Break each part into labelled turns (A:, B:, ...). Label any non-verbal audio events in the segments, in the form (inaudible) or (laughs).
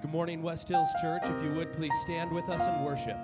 A: Good morning, West Hills Church. If you would, please stand with us and worship.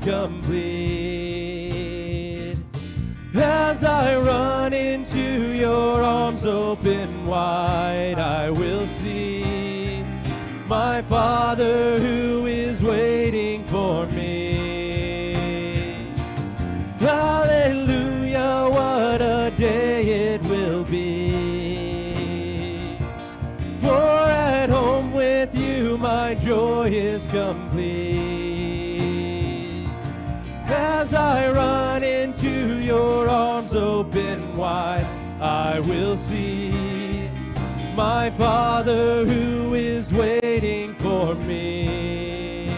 A: Complete. As I run into your arms open wide, I will see my Father who is waiting arms open wide, I will see my Father who is waiting for me.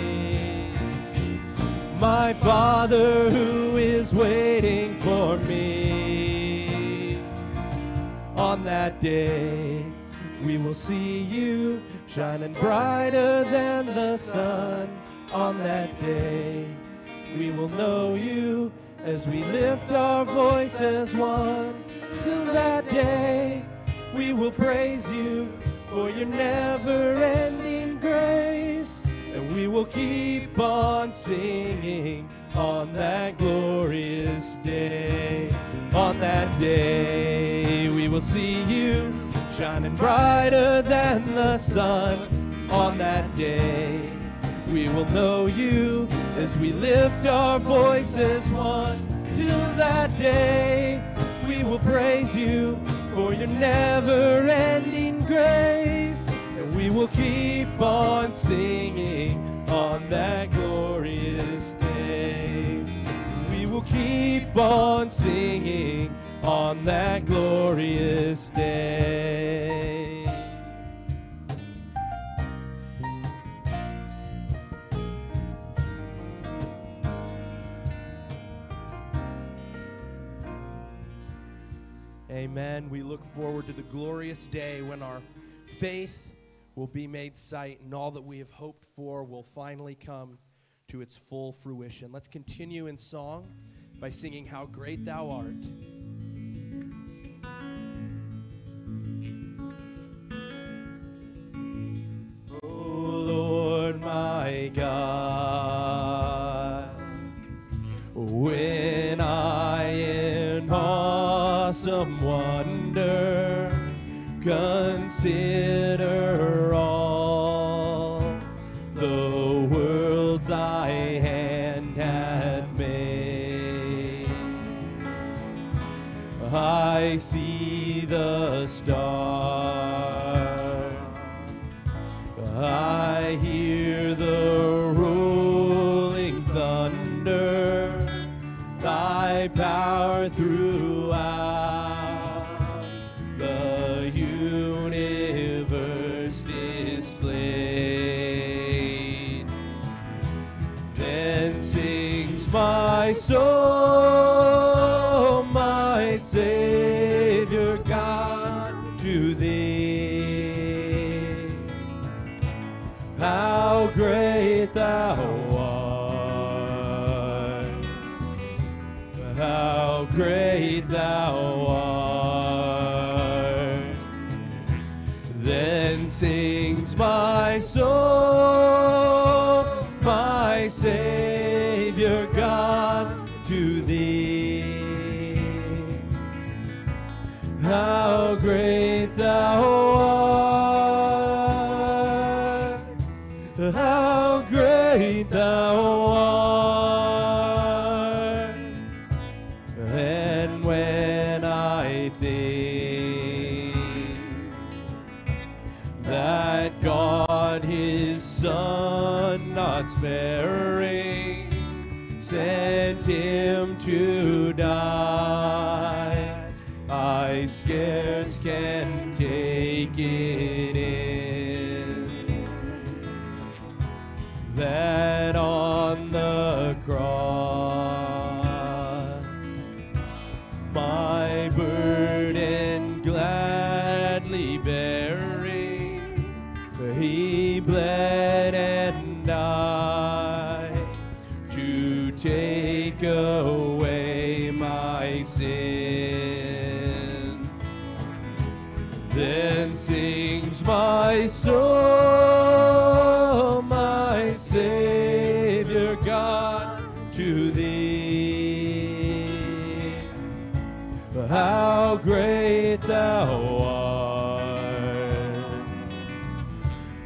A: My Father who is waiting for me. On that day, we will see you shining brighter than the sun. On that day, we will know you as we lift our voice as one. Till that day, we will praise you for your never ending grace. And we will keep on singing on that glorious day. On that day, we will see you shining brighter than the sun. On that day, we will know you as we lift our voices one. Till that day, we will praise you for your never ending grace. And we will keep on singing on that glorious day. We will keep on singing on that glorious day. Amen. We look forward to the glorious day when our faith will be made sight and all that we have hoped for will finally come to its full fruition. Let's continue in song by singing How Great Thou Art. O Lord my God. When I in awesome wonder consider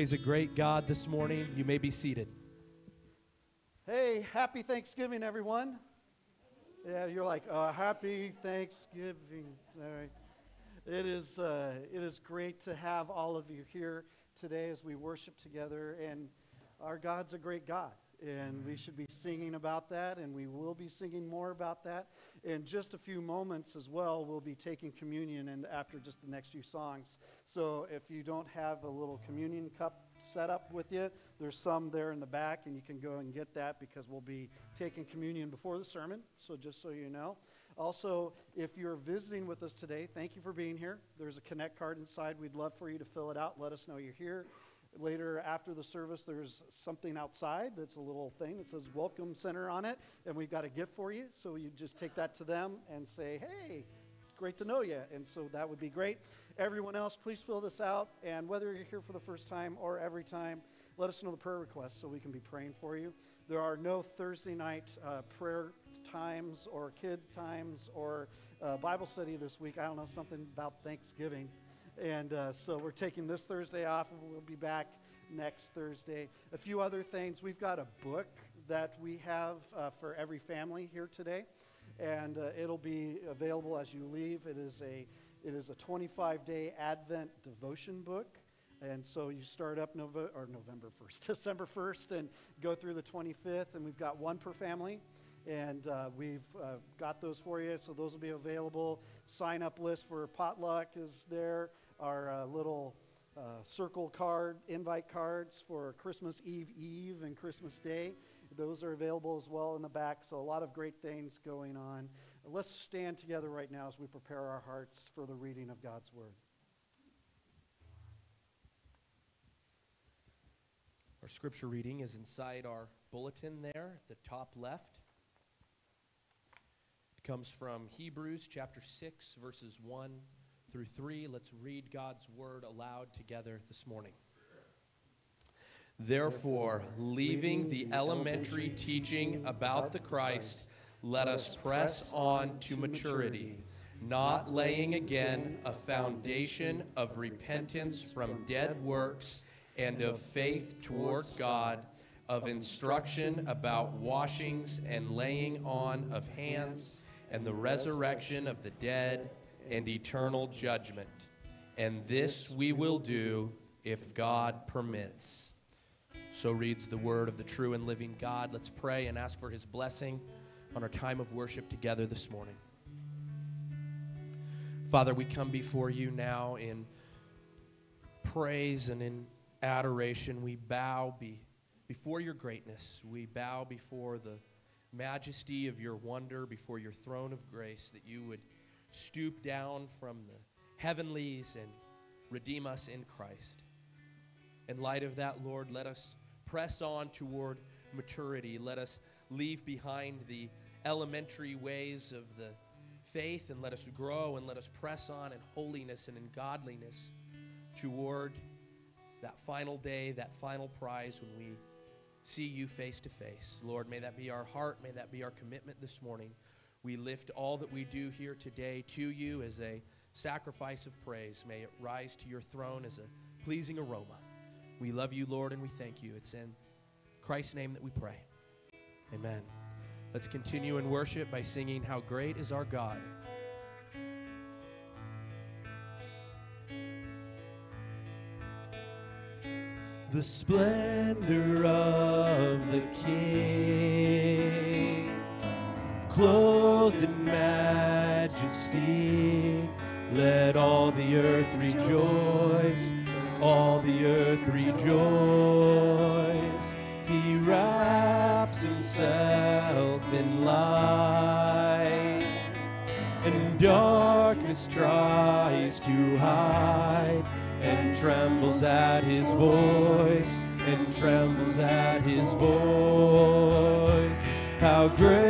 A: praise a great God this morning. You may be seated.
B: Hey, happy Thanksgiving, everyone. Yeah, you're like, uh, happy Thanksgiving. All right. It is, uh, it is great to have all of you here today as we worship together. And our God's a great God. And we should be singing about that, and we will be singing more about that in just a few moments as well, we'll be taking communion and after just the next few songs. So if you don't have a little communion cup set up with you, there's some there in the back, and you can go and get that because we'll be taking communion before the sermon. So just so you know. Also, if you're visiting with us today, thank you for being here. There's a connect card inside. We'd love for you to fill it out. Let us know you're here. Later, after the service, there's something outside that's a little thing that says Welcome Center on it, and we've got a gift for you. So you just take that to them and say, Hey, it's great to know you. And so that would be great. Everyone else, please fill this out. And whether you're here for the first time or every time, let us know the prayer requests so we can be praying for you. There are no Thursday night uh, prayer times or kid times or uh, Bible study this week. I don't know, something about Thanksgiving. And uh, so we're taking this Thursday off, and we'll be back next Thursday. A few other things. We've got a book that we have uh, for every family here today, and uh, it'll be available as you leave. It is a it is a 25 day Advent devotion book. And so you start up Nove- or November 1st, (laughs) December 1st, and go through the 25th, and we've got one per family. And uh, we've uh, got those for you, so those will be available. Sign up list for potluck is there. Our uh, little uh, circle card, invite cards for Christmas Eve Eve and Christmas Day. Those are available as well in the back. So, a lot of great things going on. Let's stand together right now as we prepare our hearts for the reading of God's Word.
A: Our scripture reading is inside our bulletin there at the top left. It comes from Hebrews chapter 6, verses 1 through 3. Let's read God's word aloud together this morning. Therefore, leaving the elementary teaching about the Christ, let us press on to maturity, not laying again a foundation of repentance from dead works and of faith toward God, of instruction about washings and laying on of hands, and the resurrection of the dead, and eternal judgment. And this we will do if God permits. So reads the word of the true and living God. Let's pray and ask for his blessing on our time of worship together this morning. Father, we come before you now in praise and in adoration. We bow be, before your greatness. We bow before the majesty of your wonder, before your throne of grace, that you would stoop down from the heavenlies and redeem us in Christ. In light of that, Lord, let us press on toward maturity. Let us leave behind the elementary ways of the faith and let us grow and let us press on in holiness and in godliness toward that final day, that final prize when we see you face to face. Lord, may that be our heart. May that be our commitment this morning. We lift all that we do here today to you as a sacrifice of praise. May it rise to your throne as a pleasing aroma. We love you, Lord, and we thank you. It's in Christ's name that we pray. Amen. Let's continue in worship by singing, How Great is Our God. The splendor of the King, clothed in majesty, let all the earth rejoice, all the earth rejoice. He wraps himself in light, and darkness tries to hide and trembles at his voice, and trembles at his voice. How great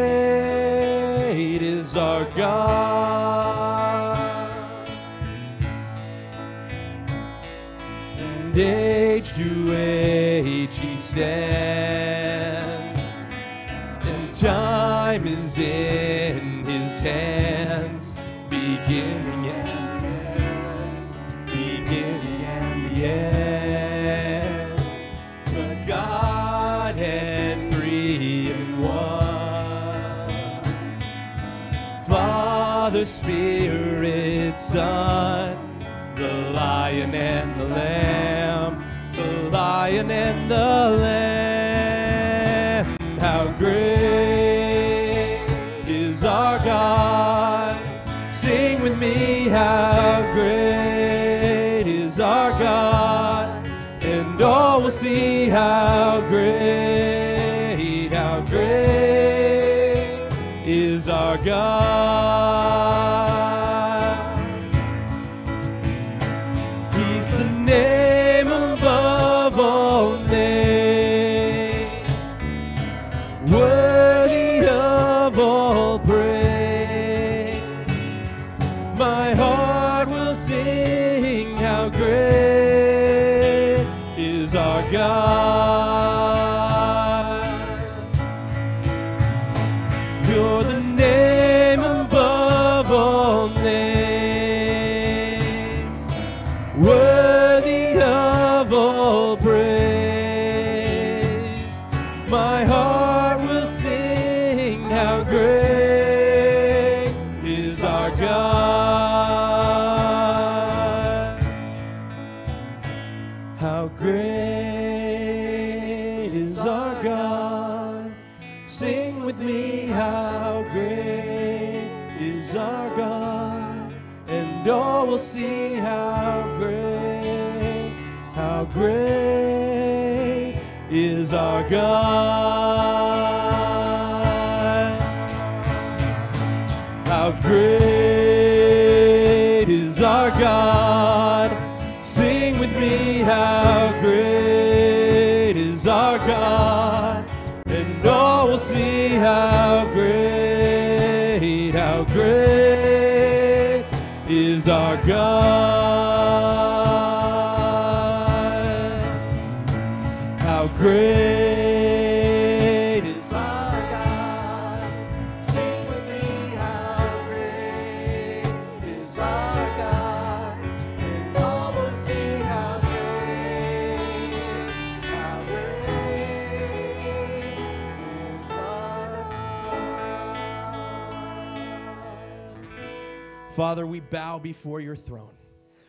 A: bow before your throne.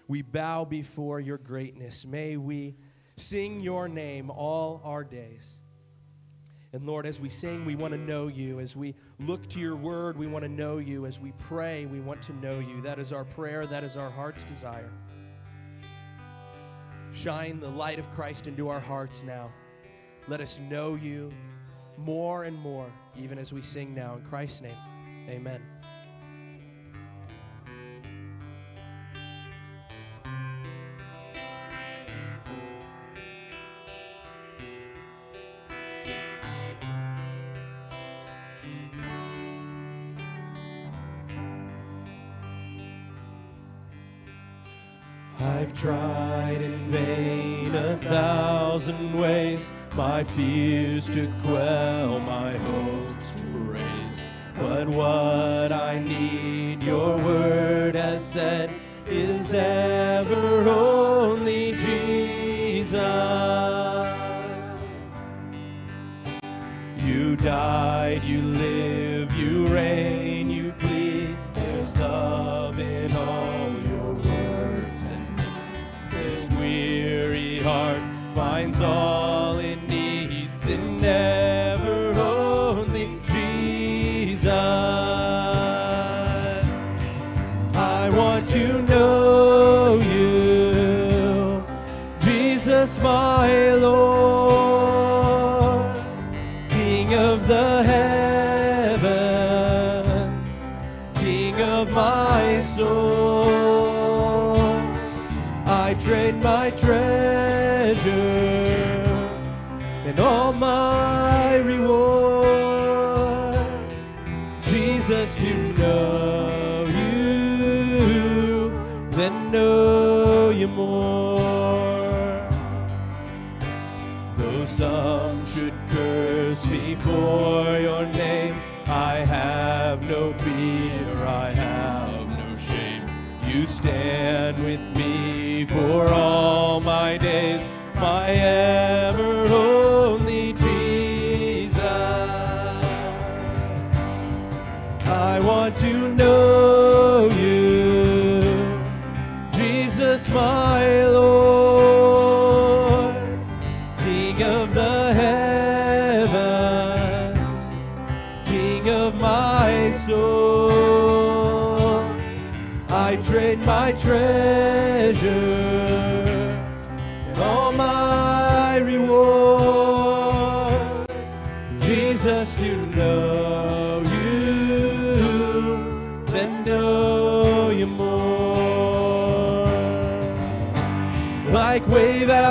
A: We bow before your greatness. May we sing your name all our days. And Lord, as we sing, we want to know you. As we look to your word, we want to know you. As we pray, we want to know you. That is our prayer, that is our heart's desire. Shine the light of Christ into our hearts now. Let us know you more and more, even as we sing now. In Christ's name, amen.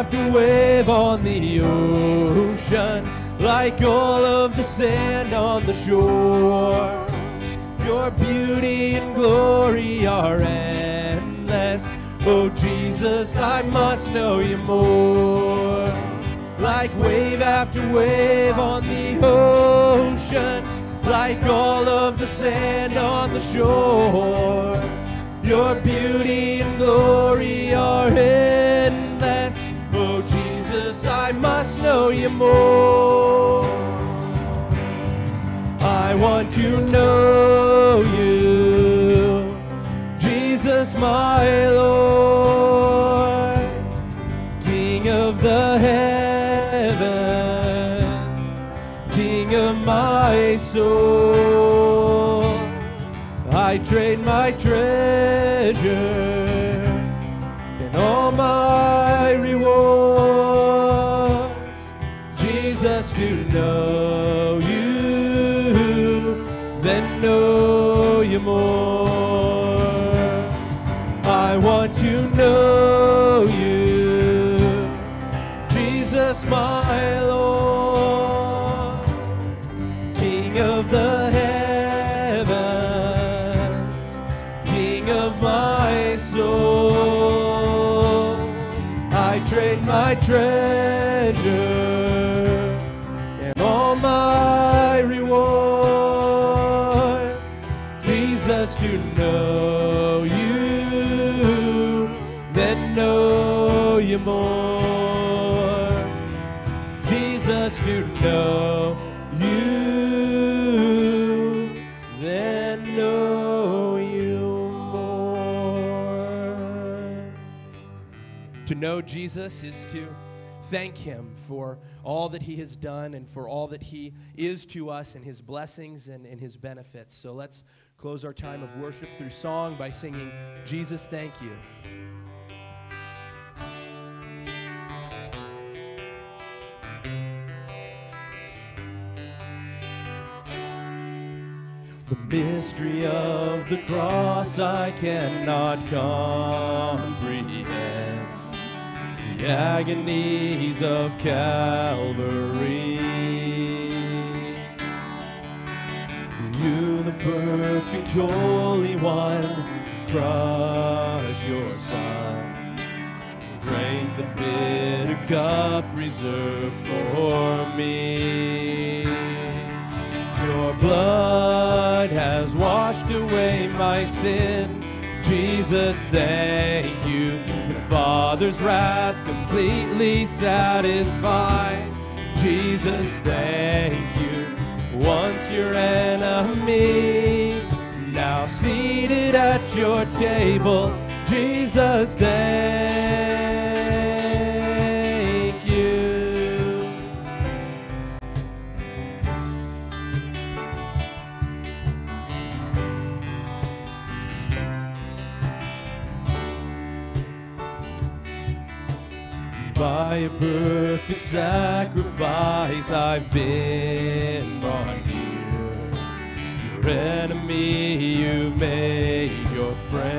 A: After wave on the ocean, like all of the sand on the shore. Your beauty and glory are endless. Oh Jesus, I must know you more. Like wave after wave on the ocean, like all of the sand on the shore. Your beauty and glory are endless. Know you more. I want to know you, Jesus, my Lord, King of the heavens, King of my soul. I trade my treasure know Jesus is to thank Him for all that He has done and for all that He is to us and His blessings and, and His benefits. So let's close our time of worship through song by singing, Jesus, thank you. The mystery of the cross I cannot comprehend. The agonies of Calvary. You, the perfect Holy One, crushed your Son. Drank the bitter cup reserved for me. Your blood has washed away my sin. Jesus, thank you. The Father's wrath completely satisfied. Jesus, thank you. Once your enemy, now seated at your table. Jesus, thank By a perfect sacrifice, I've been brought near. Your enemy, you made your friend.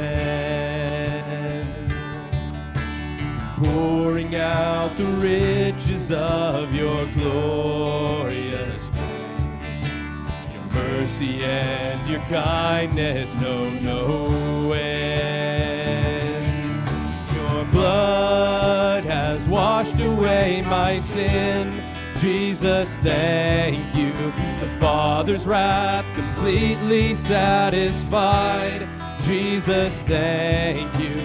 A: Pouring out the riches of your glorious grace. Your mercy and your kindness know no washed away my sin. Jesus, thank you. The Father's wrath completely satisfied. Jesus, thank you.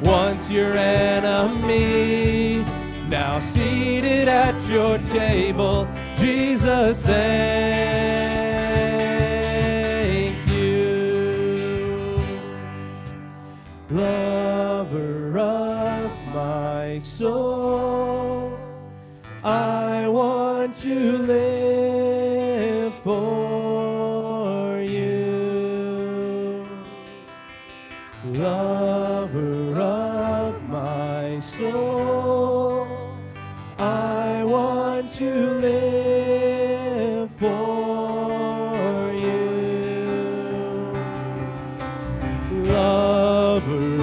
A: Once your enemy, now seated at your table. Jesus, thank you lover of soul. I want to live for you, lover of my soul. I want to live for you, lover.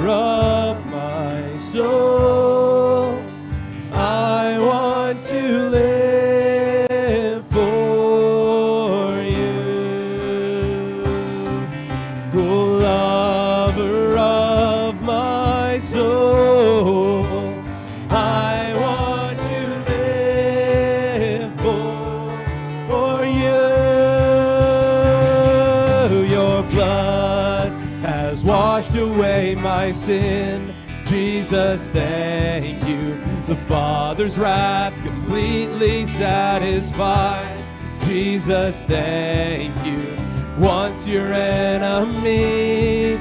A: Jesus, thank you. The Father's wrath completely satisfied. Jesus, thank you. Once your enemy,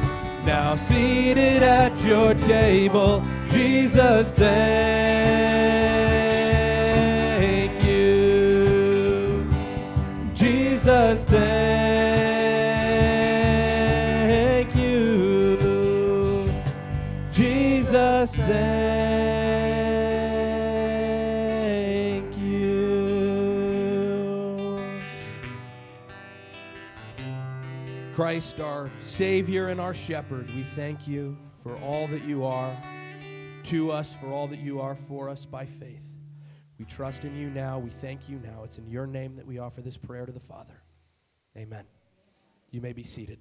A: now seated at your table. Jesus, thank Savior and our Shepherd, we thank you for all that you are to us, for all that you are for us by faith. We trust in you now. We thank you now. It's in your name that we offer this prayer to the Father. Amen. You may be seated.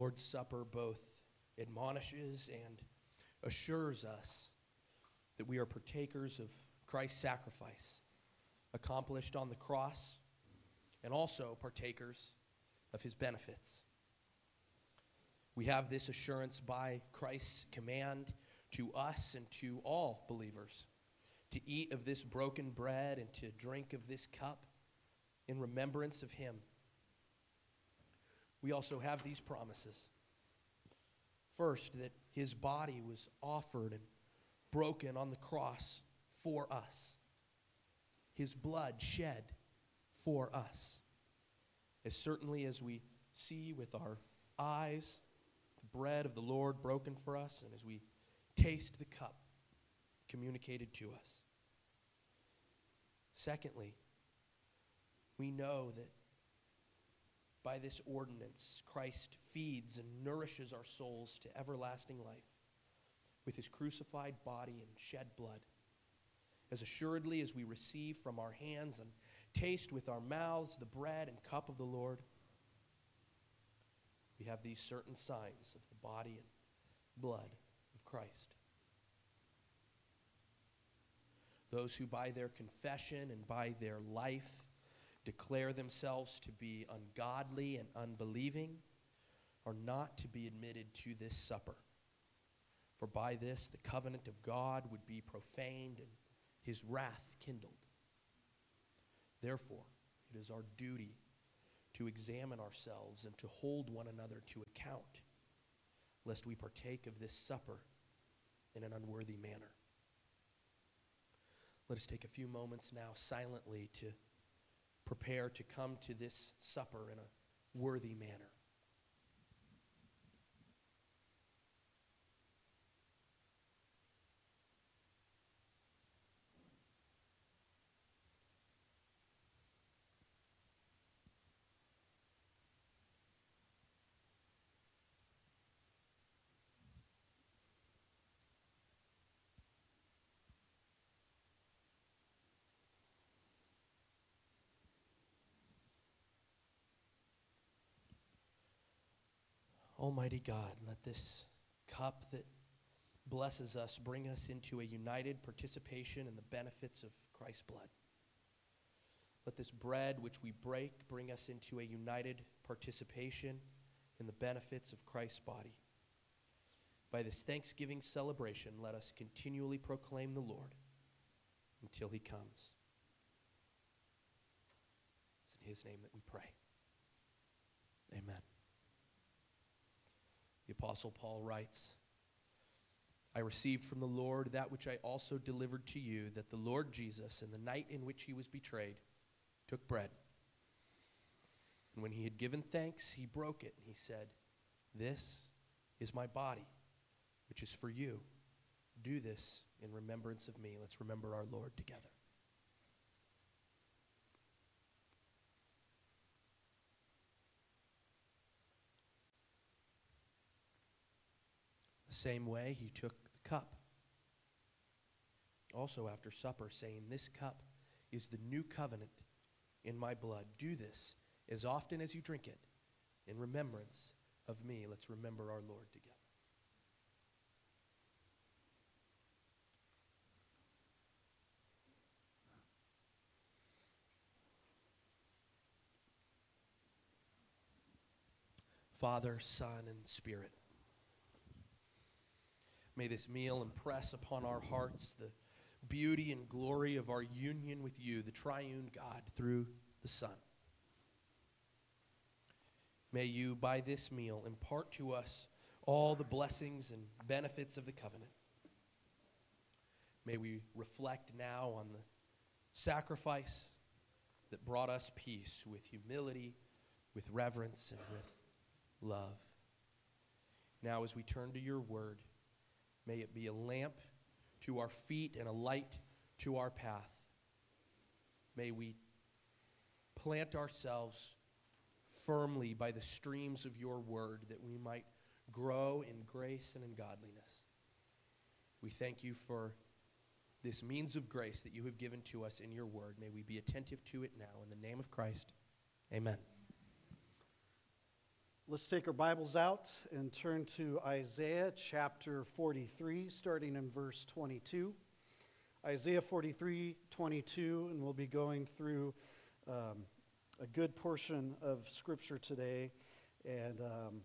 A: Lord's Supper both admonishes and assures us that we are partakers of Christ's sacrifice accomplished on the cross and also partakers of his benefits. We have this assurance by Christ's command to us and to all believers to eat of this broken bread and to drink of this cup in remembrance of him we also have these promises. First, that his body was offered and broken on the cross for us, his blood shed for us. As certainly as we see with our eyes the bread of the Lord broken for us, and as we taste the cup communicated to us. Secondly, we know that by this ordinance, Christ feeds and nourishes our souls to everlasting life with his crucified body and shed blood. As assuredly as we receive from our hands and taste with our mouths the bread and cup of the Lord, we have these certain signs of the body and blood of Christ. Those who, by their confession and by their life, declare themselves to be ungodly and unbelieving are not to be admitted to this supper. For by this the covenant of God would be profaned and his wrath kindled. Therefore, it is our duty to examine ourselves and to hold one another to account, lest we partake of this supper in an unworthy manner. Let us take a few moments now silently to prepare to come to this supper in a worthy manner. Almighty God, let this cup that blesses us bring us into a united participation in the benefits of Christ's blood. Let this bread which we break bring us into a united participation in the benefits of Christ's body. By this Thanksgiving celebration, let us continually proclaim the Lord. until he comes. It's in his name that we pray. Amen. Apostle Paul writes, I received from the Lord that which I also delivered to you, that the Lord Jesus, in the night in which he was betrayed, took bread. And when he had given thanks, he broke it, and he said, This is my body, which is for you. Do this in remembrance of me. Let's remember our Lord together. Same way, he took the cup. Also, after supper, saying, This cup is the new covenant in my blood. Do this as often as you drink it in remembrance of me. Let's remember our Lord together. Father, Son, and Spirit. May this meal impress upon our hearts the beauty and glory of our union with you, the triune God, through the Son. May you, by this meal, impart to us all the blessings and benefits of the covenant. May we reflect now on the sacrifice that brought us peace with humility, with reverence, and with love. Now, as we turn to your word, may it be a lamp to our feet and a light to our path. May we plant ourselves firmly by the streams of your word that we might grow in grace and in godliness. We thank you for this means of grace that you have given to us in your word. May we be attentive to it now. In the name of Christ, amen.
B: Let's take our Bibles out and turn to Isaiah chapter 43, starting in verse 22. Isaiah 43, 22, and we'll be going through um, a good portion of Scripture today and um,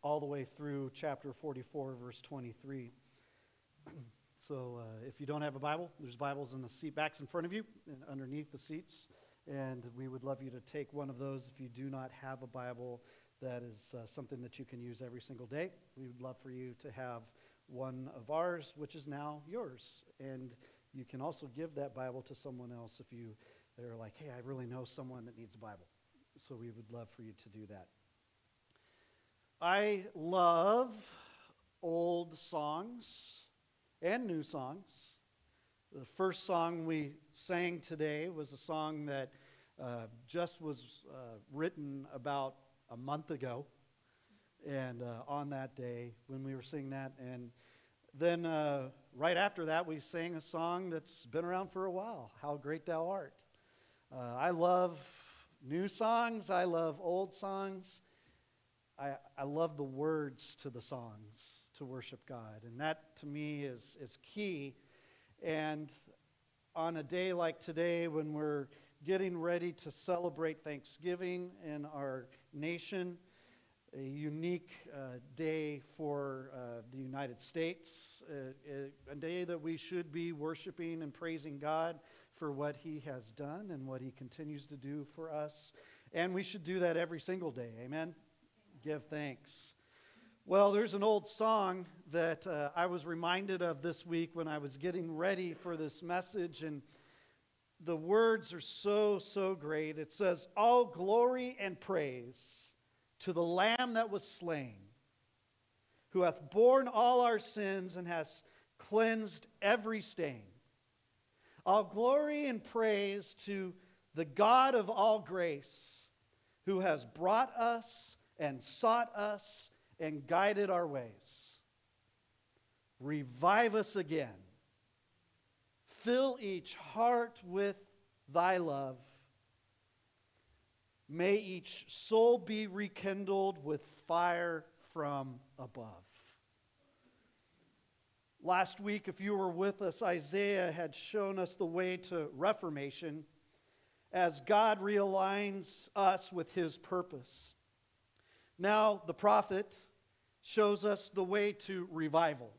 B: all the way through chapter 44, verse 23. (clears throat) so uh, if you don't have a Bible, there's Bibles in the seat backs in front of you and underneath the seats. And we would love you to take one of those if you do not have a Bible that is uh, something that you can use every single day. We would love for you to have one of ours, which is now yours. And you can also give that Bible to someone else if you they're like, hey, I really know someone that needs a Bible. So we would love for you to do that. I love old songs and new songs. The first song we sang today was a song that uh, just was uh, written about a month ago, and uh, on that day when we were singing that. And then uh, right after that, we sang a song that's been around for a while How Great Thou Art. Uh, I love new songs, I love old songs. I, I love the words to the songs to worship God. And that to me is, is key. And on a day like today, when we're getting ready to celebrate Thanksgiving in our nation, a unique uh, day for uh, the United States, uh, a day that we should be worshiping and praising God for what He has done and what He continues to do for us. And we should do that every single day. Amen? Give thanks. Well, there's an old song that uh, I was reminded of this week when I was getting ready for this message, and the words are so, so great. It says, All glory and praise to the Lamb that was slain, who hath borne all our sins and has cleansed every stain. All glory and praise to the God of all grace, who has brought us and sought us and guided our ways. Revive us again. Fill each heart with thy love. May each soul be rekindled with fire from above. Last week, if you were with us, Isaiah had shown us the way to reformation as God realigns us with his purpose. Now, the prophet shows us the way to revival.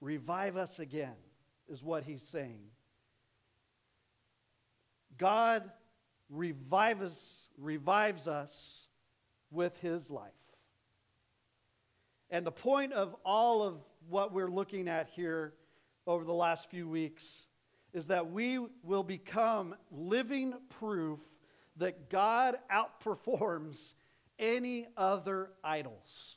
B: Revive us again. Is what he's saying. God revives, revives us with his life. And the point of all of what we're looking at here over the last few weeks is that we will become living proof that God outperforms any other idols.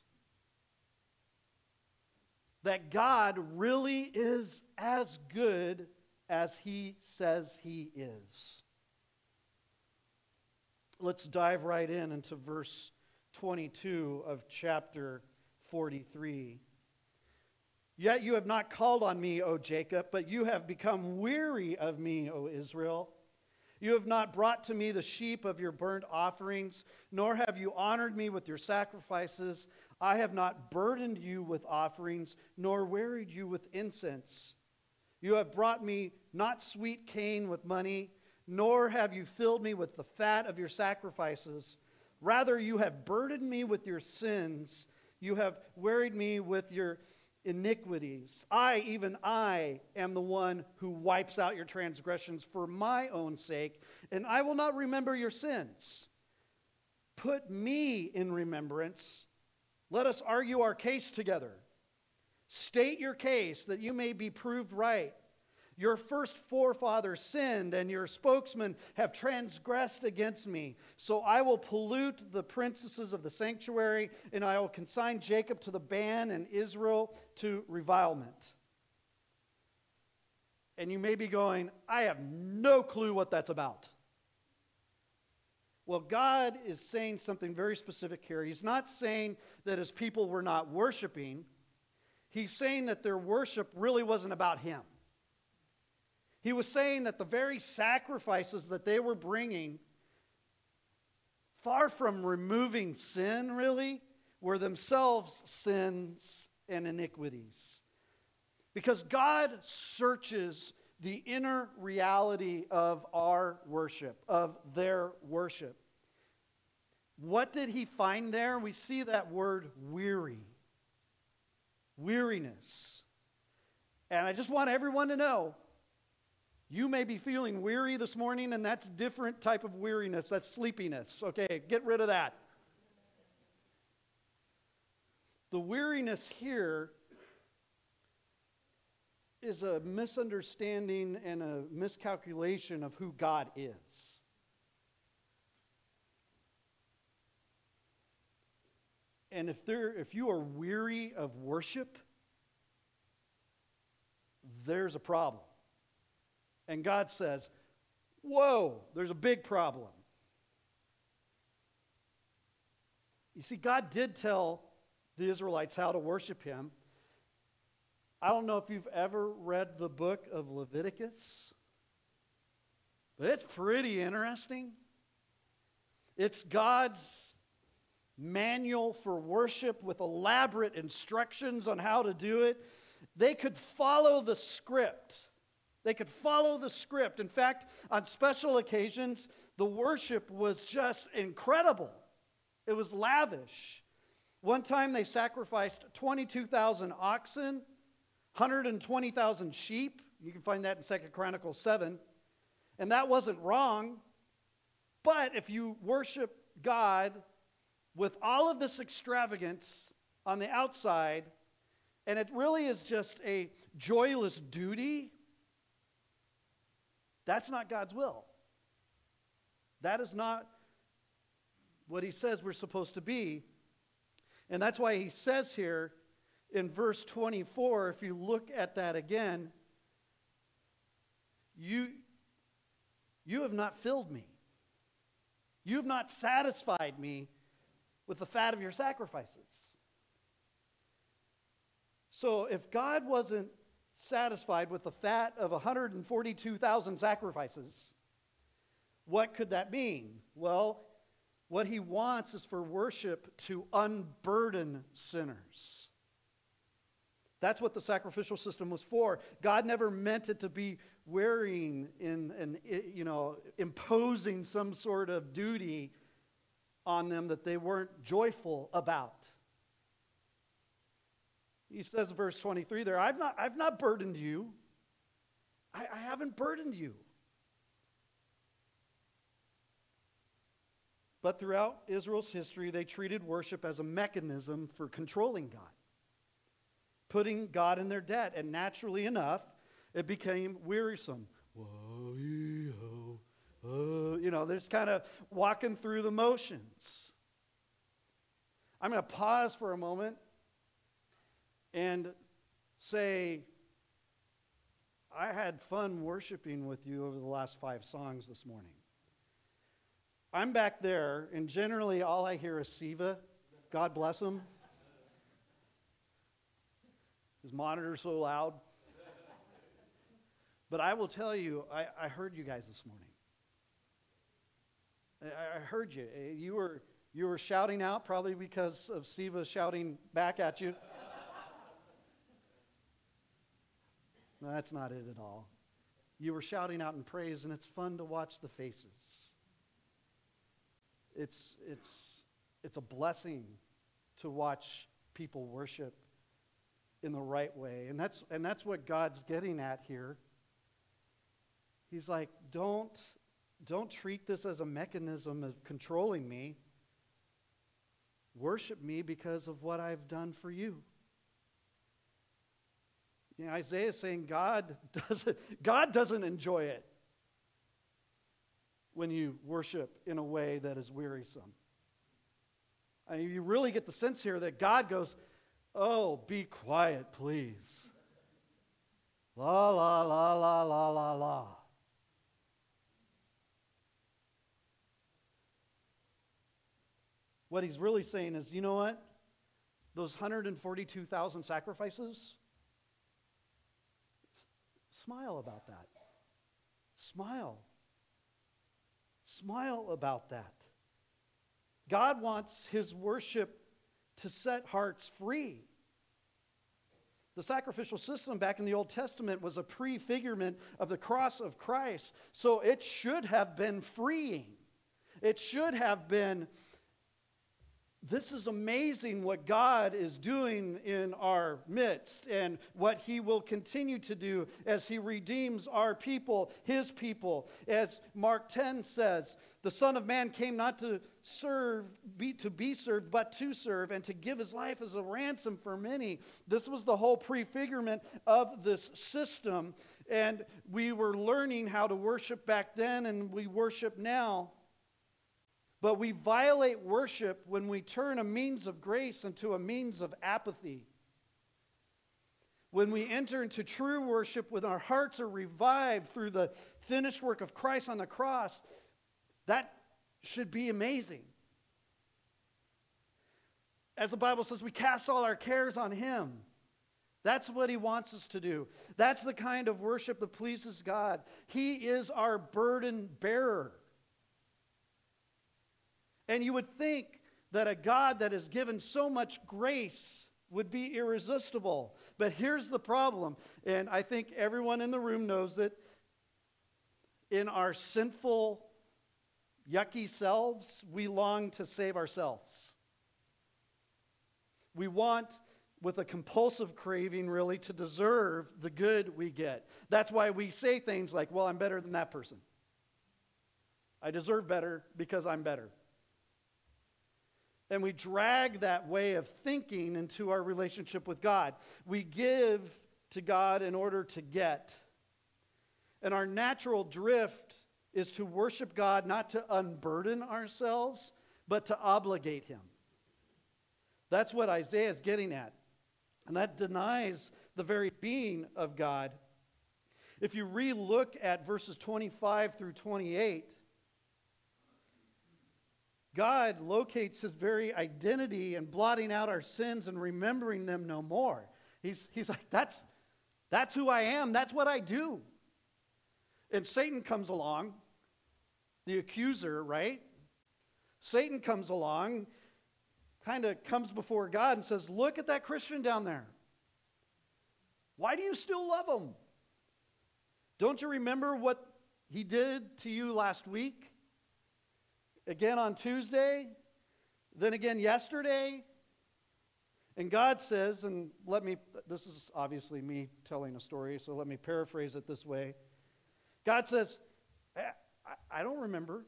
B: That God really is as good as he says he is. Let's dive right in into verse 22 of chapter 43. Yet you have not called on me, O Jacob, but you have become weary of me, O Israel. You have not brought to me the sheep of your burnt offerings, nor have you honored me with your sacrifices. I have not burdened you with offerings, nor wearied you with incense. You have brought me not sweet cane with money, nor have you filled me with the fat of your sacrifices. Rather, you have burdened me with your sins. You have wearied me with your iniquities. I, even I, am the one who wipes out your transgressions for my own sake, and I will not remember your sins. Put me in remembrance. Let us argue our case together. State your case that you may be proved right. Your first forefathers sinned, and your spokesmen have transgressed against me. So I will pollute the princesses of the sanctuary, and I will consign Jacob to the ban and Israel to revilement. And you may be going, I have no clue what that's about. Well, God is saying something very specific here. He's not saying that his people were not worshiping, he's saying that their worship really wasn't about him. He was saying that the very sacrifices that they were bringing, far from removing sin, really, were themselves sins and iniquities. Because God searches the inner reality of our worship, of their worship. What did he find there? We see that word weary. Weariness. And I just want everyone to know you may be feeling weary this morning, and that's a different type of weariness. That's sleepiness. Okay, get rid of that. The weariness here is a misunderstanding and a miscalculation of who God is. And if, there, if you are weary of worship, there's a problem. And God says, Whoa, there's a big problem. You see, God did tell the Israelites how to worship Him. I don't know if you've ever read the book of Leviticus, but it's pretty interesting. It's God's manual for worship with elaborate instructions on how to do it. They could follow the script they could follow the script. In fact, on special occasions, the worship was just incredible. It was lavish. One time they sacrificed 22,000 oxen, 120,000 sheep. You can find that in Second Chronicles 7. And that wasn't wrong. But if you worship God with all of this extravagance on the outside, and it really is just a joyless duty, that's not God's will. That is not what he says we're supposed to be. And that's why he says here in verse 24, if you look at that again, you, you have not filled me. You have not satisfied me with the fat of your sacrifices. So if God wasn't satisfied with the fat of 142,000 sacrifices. What could that mean? Well, what he wants is for worship to unburden sinners. That's what the sacrificial system was for. God never meant it to be wearying in and you know imposing some sort of duty on them that they weren't joyful about. He says in verse 23 there, I've not, I've not burdened you. I, I haven't burdened you. But throughout Israel's history, they treated worship as a mechanism for controlling God, putting God in their debt. And naturally enough, it became wearisome. Whoa, you know, they're just kind of walking through the motions. I'm going to pause for a moment and say, I had fun worshiping with you over the last five songs this morning. I'm back there, and generally all I hear is Siva. God bless him. His monitor's so loud. But I will tell you, I, I heard you guys this morning. I, heard you. Eh, you were, you were shouting out, probably because of Siva shouting back at you. no, that's not it at all. You were shouting out in praise, and it's fun to watch the faces. It's, it's, it's a blessing to watch people worship in the right way. And that's, and that's what God's getting at here. He's like, don't, don't treat this as a mechanism of controlling me. Worship me because of what I've done for you. You know, Isaiah is saying God (laughs) doesn't, God doesn't enjoy it when you worship in a way that is wearisome. I mean, you really get the sense here that God goes, Oh, be quiet, please. La, la, la, la, la, la, la. What he's really saying is, you know what? Those 142,000 sacrifices, smile about that. Smile. Smile about that. God wants his worship to set hearts free. The sacrificial system back in the Old Testament was a prefigurement of the cross of Christ. So it should have been freeing. It should have been this is amazing what God is doing in our midst and what He will continue to do as He redeems our people, His people. As Mark 10 says, the Son of Man came not to serve, be, to be served, but to serve and to give His life as a ransom for many. This was the whole prefigurement of this system. And we were learning how to worship back then, and we worship now. But we violate worship when we turn a means of grace into a means of apathy. When we enter into true worship when our hearts are revived through the finished work of Christ on the cross, that should be amazing. As the Bible says, we cast all our cares on Him. That's what He wants us to do. That's the kind of worship that pleases God. He is our burden bearer. And you would think that a God that has given so much grace would be irresistible. But here's the problem, and I think everyone in the room knows that in our sinful, yucky selves, we long to save ourselves. We want, with a compulsive craving, really, to deserve the good we get. That's why we say things like, well, I'm better than that person. I deserve better because I'm better. And we drag that way of thinking into our relationship with God. We give to God in order to get. And our natural drift is to worship God not to unburden ourselves, but to obligate Him. That's what Isaiah is getting at. And that denies the very being of God. If you re look at verses 25 through 28, God locates his very identity in blotting out our sins and remembering them no more. He's, he's like, that's, that's who I am, that's what I do. And Satan comes along, the accuser, right? Satan comes along, kind of comes before God and says, Look at that Christian down there. Why do you still love him? Don't you remember what he did to you last week? Again on Tuesday, then again yesterday. And God says, and let me, this is obviously me telling a story, so let me paraphrase it this way. God says, eh, I, I don't remember.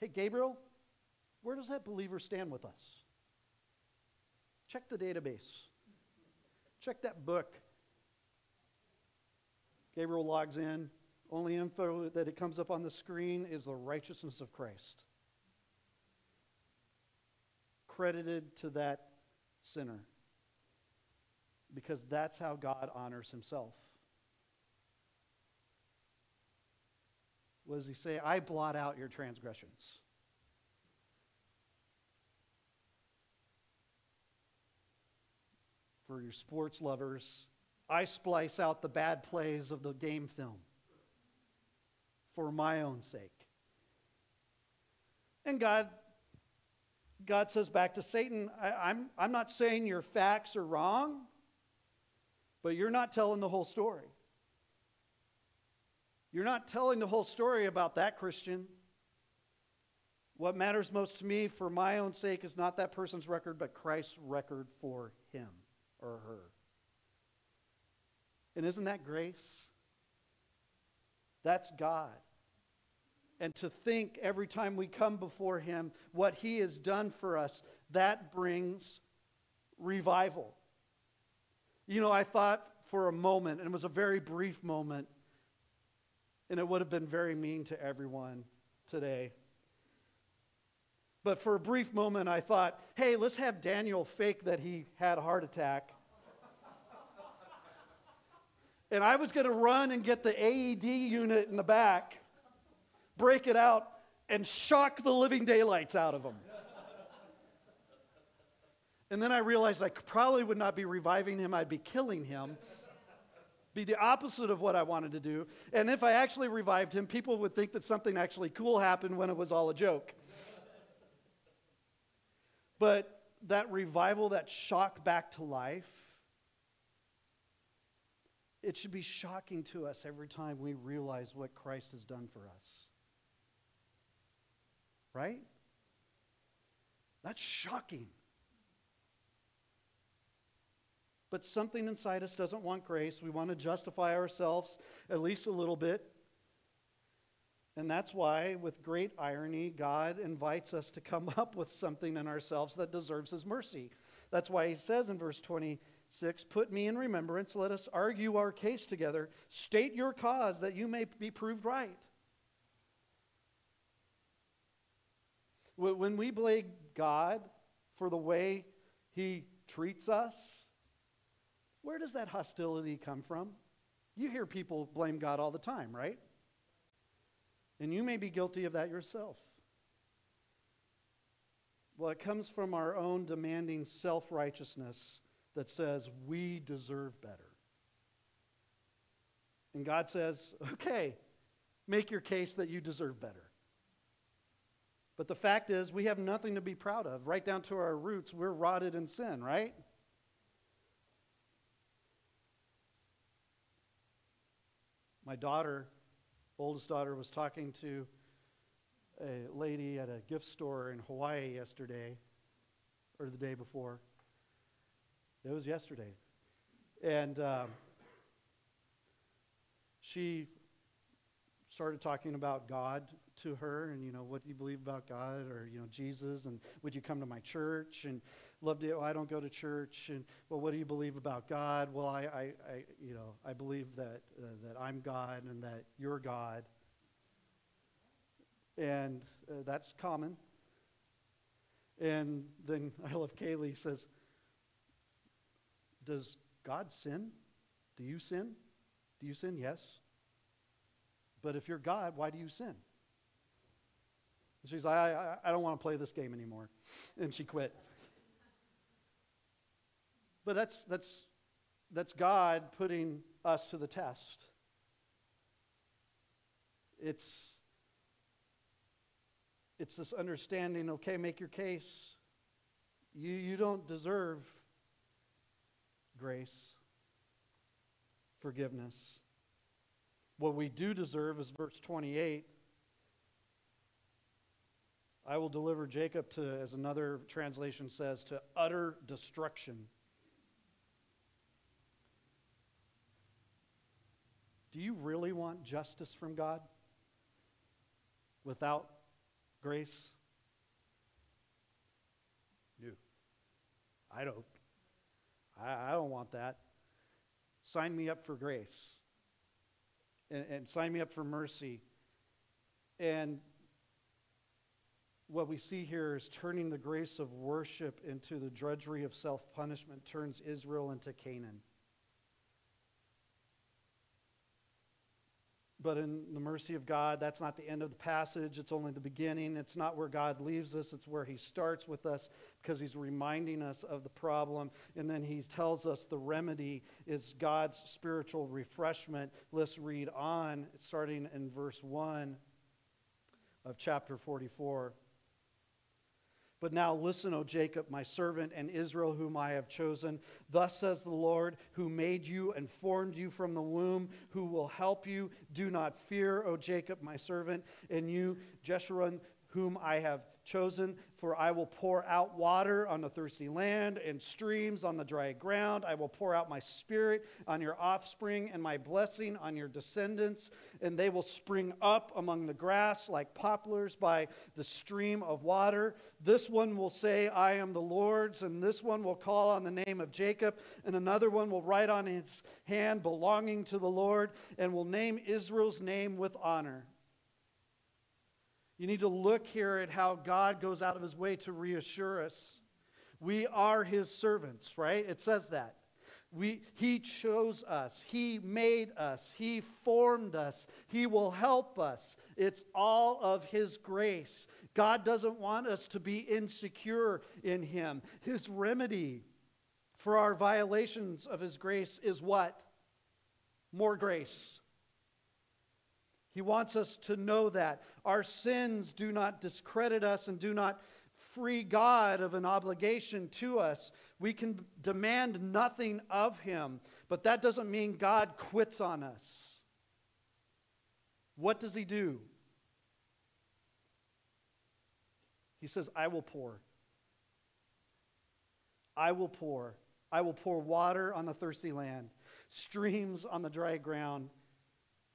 B: Hey, Gabriel, where does that believer stand with us? Check the database. Check that book. Gabriel logs in. Only info that it comes up on the screen is the righteousness of Christ. Credited to that sinner. Because that's how God honors himself. What does he say? I blot out your transgressions. For your sports lovers, I splice out the bad plays of the game film for my own sake. And God, God says back to Satan, I, am I'm, I'm not saying your facts are wrong, but you're not telling the whole story. You're not telling the whole story about that Christian. What matters most to me for my own sake is not that person's record, but Christ's record for him or her. And isn't that grace? That's God. And to think every time we come before Him what He has done for us, that brings revival. You know, I thought for a moment, and it was a very brief moment, and it would have been very mean to everyone today. But for a brief moment, I thought, hey, let's have Daniel fake that he had a heart attack and I was going to run and get the AED unit in the back, break it out, and shock the living daylights out of him. And then I realized I probably would not be reviving him, I'd be killing him. Be the opposite of what I wanted to do. And if I actually revived him, people would think that something actually cool happened when it was all a joke. But that revival, that shock back to life, it should be shocking to us every time we realize what Christ has done for us. Right? That's shocking. But something inside us doesn't want grace. We want to justify ourselves at least a little bit. And that's why, with great irony, God invites us to come (laughs) up with something in ourselves that deserves His mercy. That's why He says in verse 20, 6 Put me in remembrance. Let us argue our case together. State your cause that you may be proved right. When we blame God for the way he treats us, where does that hostility come from? You hear people blame God all the time, right? And you may be guilty of that yourself. Well, it comes from our own demanding self righteousness that says we deserve better. And God says, okay, make your case that you deserve better. But the fact is, we have nothing to be proud of. Right down to our roots, we're rotted in sin, right? My daughter, oldest daughter, was talking to a lady at a gift store in Hawaii yesterday, or the day before. It was yesterday. And um, she started talking about God to her and, you know, what do you believe about God or, you know, Jesus and would you come to my church and love to, oh, I don't go to church and, well, what do you believe about God? Well, I, I, I you know, I believe that, uh, that I'm God and that you're God. And uh, that's common. And then (laughs) I love Kaylee says, does God sin? Do you sin? Do you sin? Yes. But if you're God, why do you sin? And she's like, I, I, I don't want to play this game anymore. And she quit. But that's, that's, that's God putting us to the test. It's, it's this understanding okay, make your case. You, you don't deserve grace, forgiveness. What we do deserve is verse 28 I will deliver Jacob to, as another translation says, to utter destruction. Do you really want justice from God without grace? No. I don't. I, I don't want that. Sign me up for grace and, and sign me up for mercy. And what we see here is turning the grace of worship into the drudgery of self punishment, turns Israel into Canaan. But in the mercy of God, that's not the end of the passage. It's only the beginning. It's not where God leaves us, it's where He starts with us because He's reminding us of the problem. And then He tells us the remedy is God's spiritual refreshment. Let's read on, starting in verse 1 of chapter 44. But now listen, O Jacob, my servant, and Israel, whom I have chosen. Thus says the Lord, who made you and formed you from the womb, who will help you. Do not fear, O Jacob, my servant, and you, Jeshurun, whom I have chosen, for I will pour out water on the thirsty land and streams on the dry ground. I will pour out my spirit on your offspring and my blessing on your descendants, and they will spring up among the grass like poplars by the stream of water. This one will say, I am the Lord's, and this one will call on the name of Jacob, and another one will write on his hand, belonging to the Lord, and will name Israel's name with honor. You need to look here at how God goes out of his way to reassure us. We are his servants, right? It says that. We, he chose us. He made us. He formed us. He will help us. It's all of His grace. God doesn't want us to be insecure in Him. His remedy for our violations of His grace is what? More grace. He wants us to know that. Our sins do not discredit us and do not free God of an obligation to us. We can demand nothing of Him, but that doesn't mean God quits on us. What does He do? He says, I will pour. I will pour. I will pour water on the thirsty land, streams on the dry ground.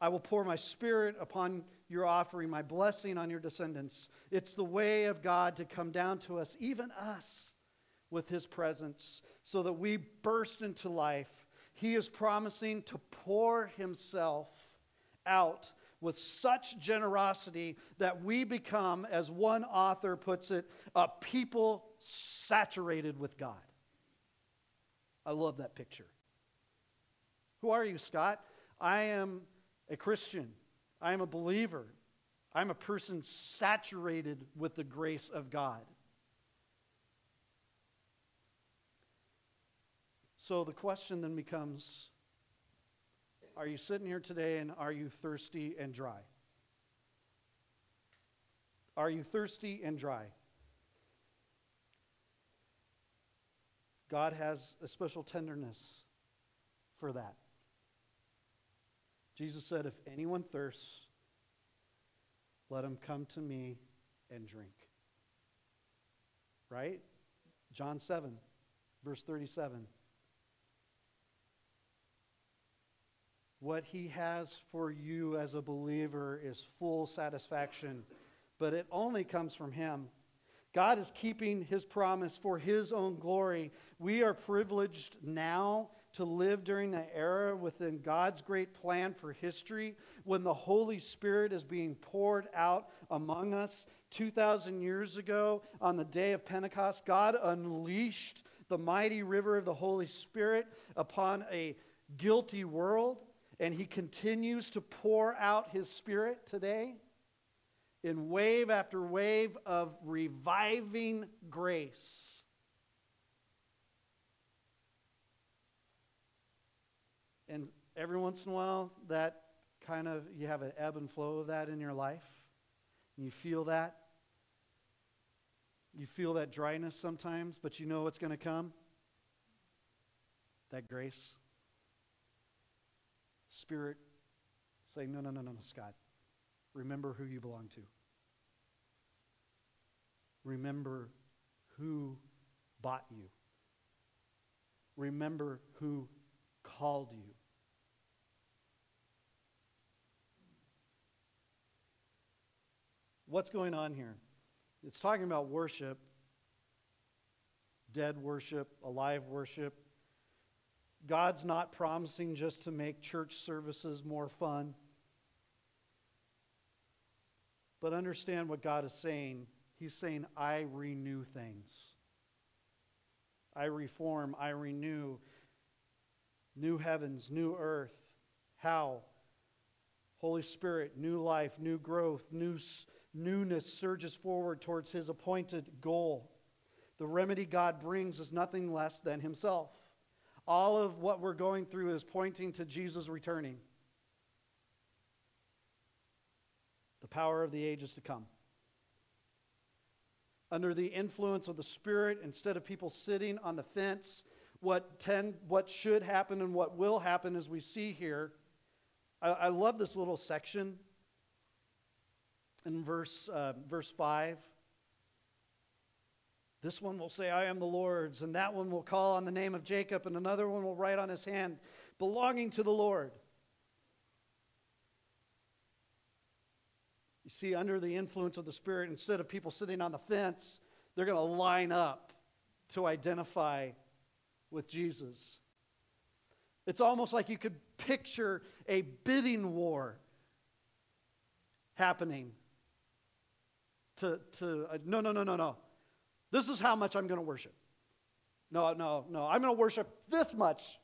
B: I will pour my spirit upon your offering, my blessing on your descendants. It's the way of God to come down to us, even us, with his presence, so that we burst into life. He is promising to pour himself out with such generosity that we become, as one author puts it, a people saturated with God. I love that picture. Who are you, Scott? I am a Christian. I am a believer. I'm a person saturated with the grace of God. So the question then becomes Are you sitting here today and are you thirsty and dry? Are you thirsty and dry? God has a special tenderness for that. Jesus said, If anyone thirsts, let him come to me and drink. Right? John 7, verse 37. What he has for you as a believer is full satisfaction, but it only comes from him. God is keeping his promise for his own glory. We are privileged now to live during the era within God's great plan for history when the Holy Spirit is being poured out among us. 2,000 years ago, on the day of Pentecost, God unleashed the mighty river of the Holy Spirit upon a guilty world, and He continues to pour out His Spirit today in wave after wave of reviving grace. And every once in a while, that kind of, you have an ebb and flow of that in your life. You feel that. You feel that dryness sometimes, but you know what's going to come? That grace. Spirit saying, no, no, no, no, no, Scott. Remember who you belong to. remember who bought you. Remember who called you. What's going on here? It's talking about worship, dead worship, alive worship. God's not promising just to make church services more fun. But understand what God is saying. He's saying, I renew things. I reform, I renew. New heavens, new earth. How? Holy Spirit, new life, new growth, new newness surges forward towards his appointed goal. The remedy God brings is nothing less than himself. All of what we're going through is pointing to Jesus returning. The power of the ages to come. Under the influence of the Spirit, instead of people sitting on the fence, what, tend, what should happen and what will happen as we see here. I, I love this little section in verse, uh, verse 5. This one will say, I am the Lord's, and that one will call on the name of Jacob, and another one will write on his hand, belonging to the Lord. You see, under the influence of the Spirit, instead of people sitting on the fence, they're going to line up to identify with Jesus. It's almost like you could picture a bidding war happening. To, to uh, no, no, no, no, no. This is how much I'm going to worship. No, no, no. I'm going to worship this much.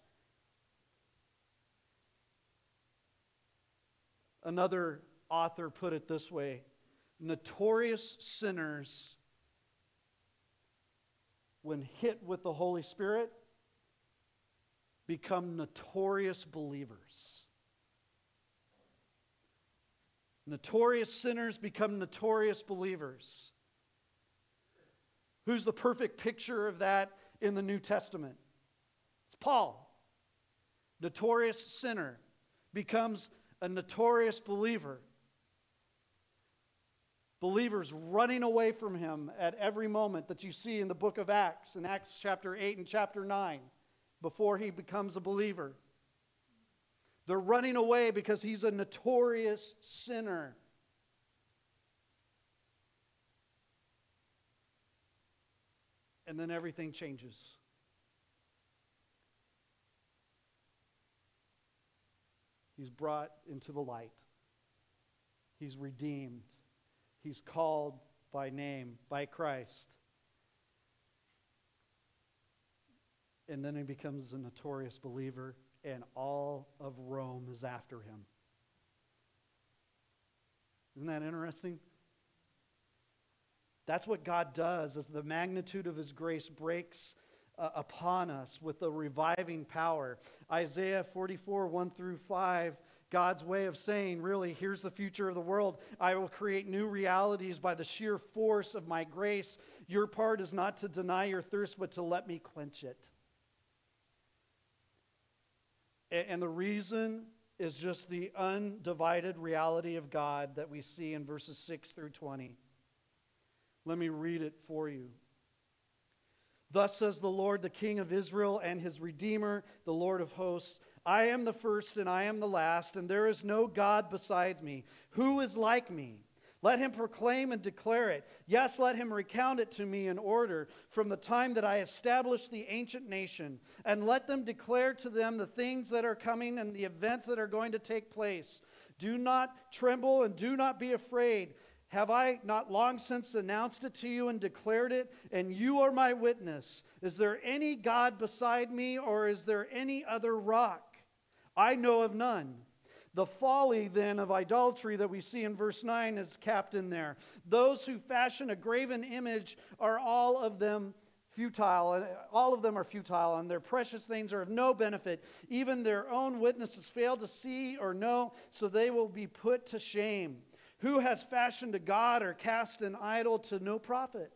B: Another author put it this way Notorious sinners, when hit with the Holy Spirit, become notorious believers. Notorious sinners become notorious believers. Who's the perfect picture of that in the New Testament? It's Paul. Notorious sinner becomes a notorious believer. Believers running away from him at every moment that you see in the book of Acts, in Acts chapter 8 and chapter 9, before he becomes a believer. They're running away because he's a notorious sinner. and then everything changes. He's brought into the light. He's redeemed. He's called by name, by Christ. And then he becomes a notorious believer, and all of Rome is after him. Isn't that interesting? That's what God does as the magnitude of his grace breaks uh, upon us with the reviving power. Isaiah 44, 1 through 5, God's way of saying, really, here's the future of the world. I will create new realities by the sheer force of my grace. Your part is not to deny your thirst, but to let me quench it. And the reason is just the undivided reality of God that we see in verses 6 through 20. Let me read it for you. Thus says the Lord, the King of Israel and his Redeemer, the Lord of hosts I am the first and I am the last, and there is no God besides me. Who is like me? Let him proclaim and declare it. Yes, let him recount it to me in order from the time that I established the ancient nation. And let them declare to them the things that are coming and the events that are going to take place. Do not tremble and do not be afraid. Have I not long since announced it to you and declared it? And you are my witness. Is there any God beside me, or is there any other rock? I know of none. The folly then of idolatry that we see in verse 9 is capped in there. Those who fashion a graven image are all of them futile. And all of them are futile, and their precious things are of no benefit. Even their own witnesses fail to see or know, so they will be put to shame. Who has fashioned a god or cast an idol to no profit?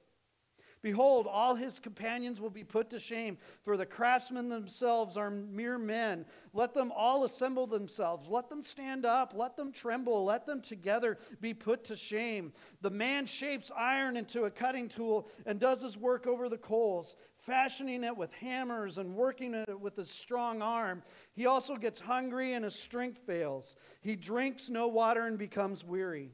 B: Behold, all his companions will be put to shame, for the craftsmen themselves are mere men. Let them all assemble themselves. Let them stand up. Let them tremble. Let them together be put to shame. The man shapes iron into a cutting tool and does his work over the coals, fashioning it with hammers and working it with his strong arm. He also gets hungry and his strength fails. He drinks no water and becomes weary.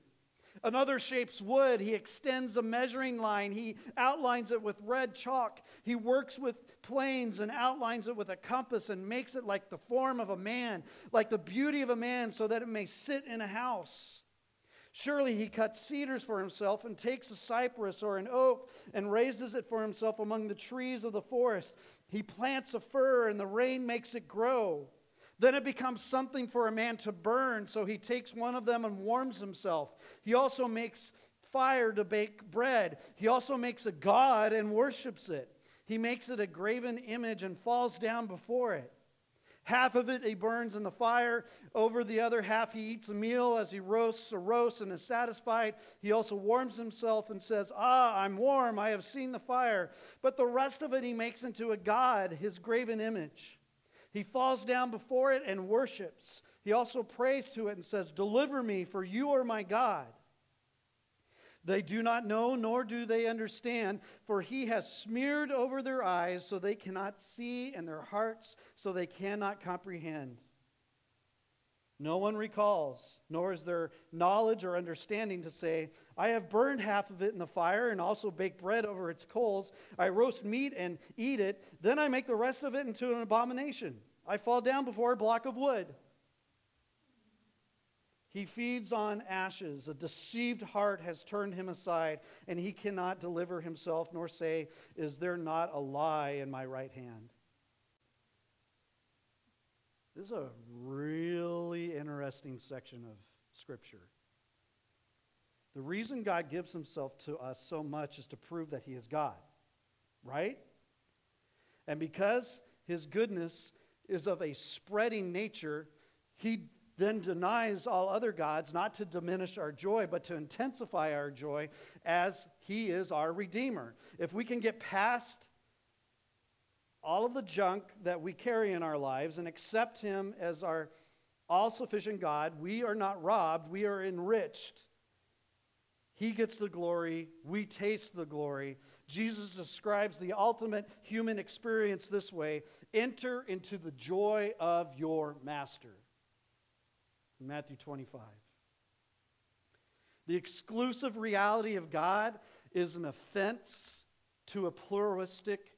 B: Another shapes wood. He extends a measuring line. He outlines it with red chalk. He works with planes and outlines it with a compass and makes it like the form of a man, like the beauty of a man, so that it may sit in a house. Surely he cuts cedars for himself and takes a cypress or an oak and raises it for himself among the trees of the forest. He plants a fir and the rain makes it grow. Then it becomes something for a man to burn, so he takes one of them and warms himself. He also makes fire to bake bread. He also makes a god and worships it. He makes it a graven image and falls down before it. Half of it he burns in the fire. Over the other half, he eats a meal as he roasts a roast and is satisfied. He also warms himself and says, Ah, I'm warm. I have seen the fire. But the rest of it he makes into a god, his graven image. He falls down before it and worships. He also prays to it and says, Deliver me, for you are my God. They do not know, nor do they understand, for he has smeared over their eyes so they cannot see, and their hearts so they cannot comprehend. No one recalls, nor is there knowledge or understanding to say, I have burned half of it in the fire and also baked bread over its coals. I roast meat and eat it. Then I make the rest of it into an abomination. I fall down before a block of wood. He feeds on ashes. A deceived heart has turned him aside, and he cannot deliver himself nor say, Is there not a lie in my right hand? This is a really interesting section of Scripture. The reason God gives himself to us so much is to prove that he is God, right? And because his goodness is of a spreading nature, he then denies all other gods, not to diminish our joy, but to intensify our joy as he is our Redeemer. If we can get past all of the junk that we carry in our lives and accept Him as our all sufficient God, we are not robbed, we are enriched. He gets the glory, we taste the glory. Jesus describes the ultimate human experience this way enter into the joy of your master. Matthew 25. The exclusive reality of God is an offense to a pluralistic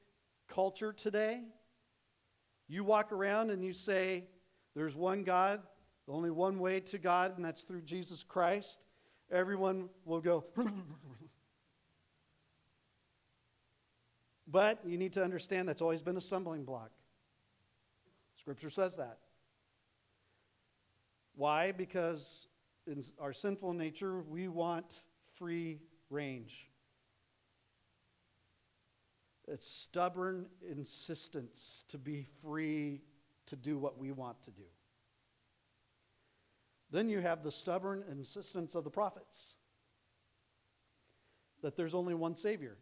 B: culture today. You walk around and you say, There's one God, only one way to God, and that's through Jesus Christ. Everyone will go, (laughs) But you need to understand that's always been a stumbling block. Scripture says that. Why? Because in our sinful nature, we want free range. It's stubborn insistence to be free to do what we want to do. Then you have the stubborn insistence of the prophets that there's only one Savior.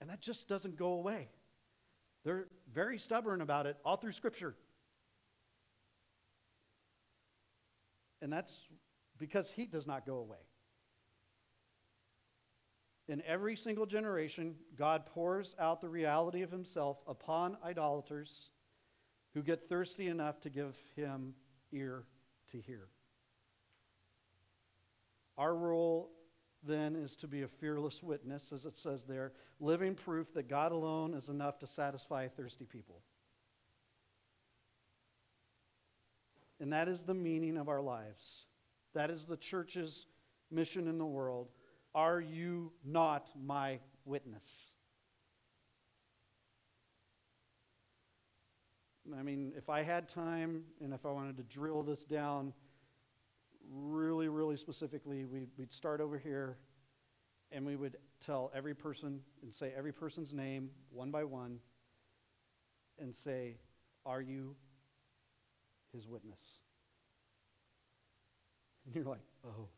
B: And that just doesn't go away. They're very stubborn about it all through Scripture. And that's because He does not go away. In every single generation, God pours out the reality of himself upon idolaters who get thirsty enough to give him ear to hear. Our role then is to be a fearless witness, as it says there, living proof that God alone is enough to satisfy thirsty people. And that is the meaning of our lives. That is the church's mission in the world are you not my witness? I mean, if I had time and if I wanted to drill this down really, really specifically, we'd, we'd start over here and we would tell every person and say every person's name one by one and say, Are you his witness? (laughs) And you're like, Oh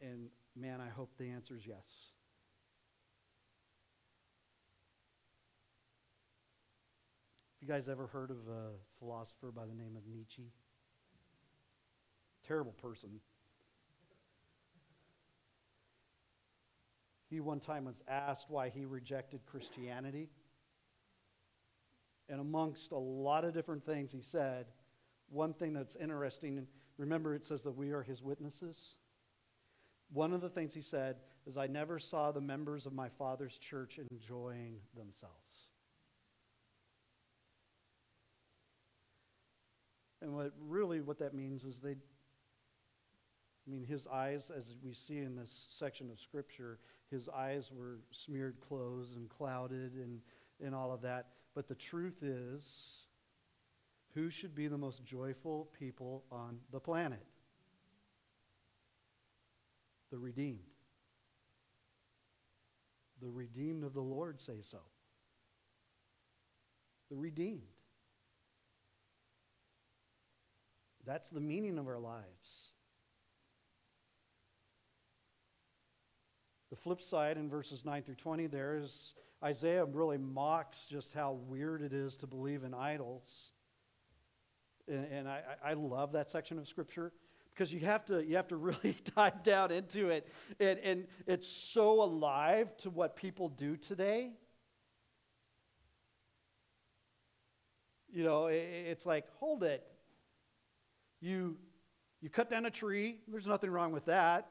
B: and Man, I hope the answer is yes. You guys ever heard of a philosopher by the name of Nietzsche? Terrible person. He one time was asked why he rejected Christianity. And amongst a lot of different things he said, one thing that's interesting, remember it says that we are his witnesses. One of the things he said is, I never saw the members of my father's church enjoying themselves. And what really what that means is they I mean his eyes as we see in this section of scripture, his eyes were smeared clothes and clouded and, and all of that. But the truth is, who should be the most joyful people on the planet? The redeemed. The redeemed of the Lord say so. The redeemed. That's the meaning of our lives. The flip side in verses 9 through 20 there is Isaiah really mocks just how weird it is to believe in idols. And, and I, I love that section of Scripture because you have to, you have to (laughs) really dive down into it. And, and it's so alive to what people do today. You know, it, it's like, hold it. You, you cut down a tree, there's nothing wrong with that.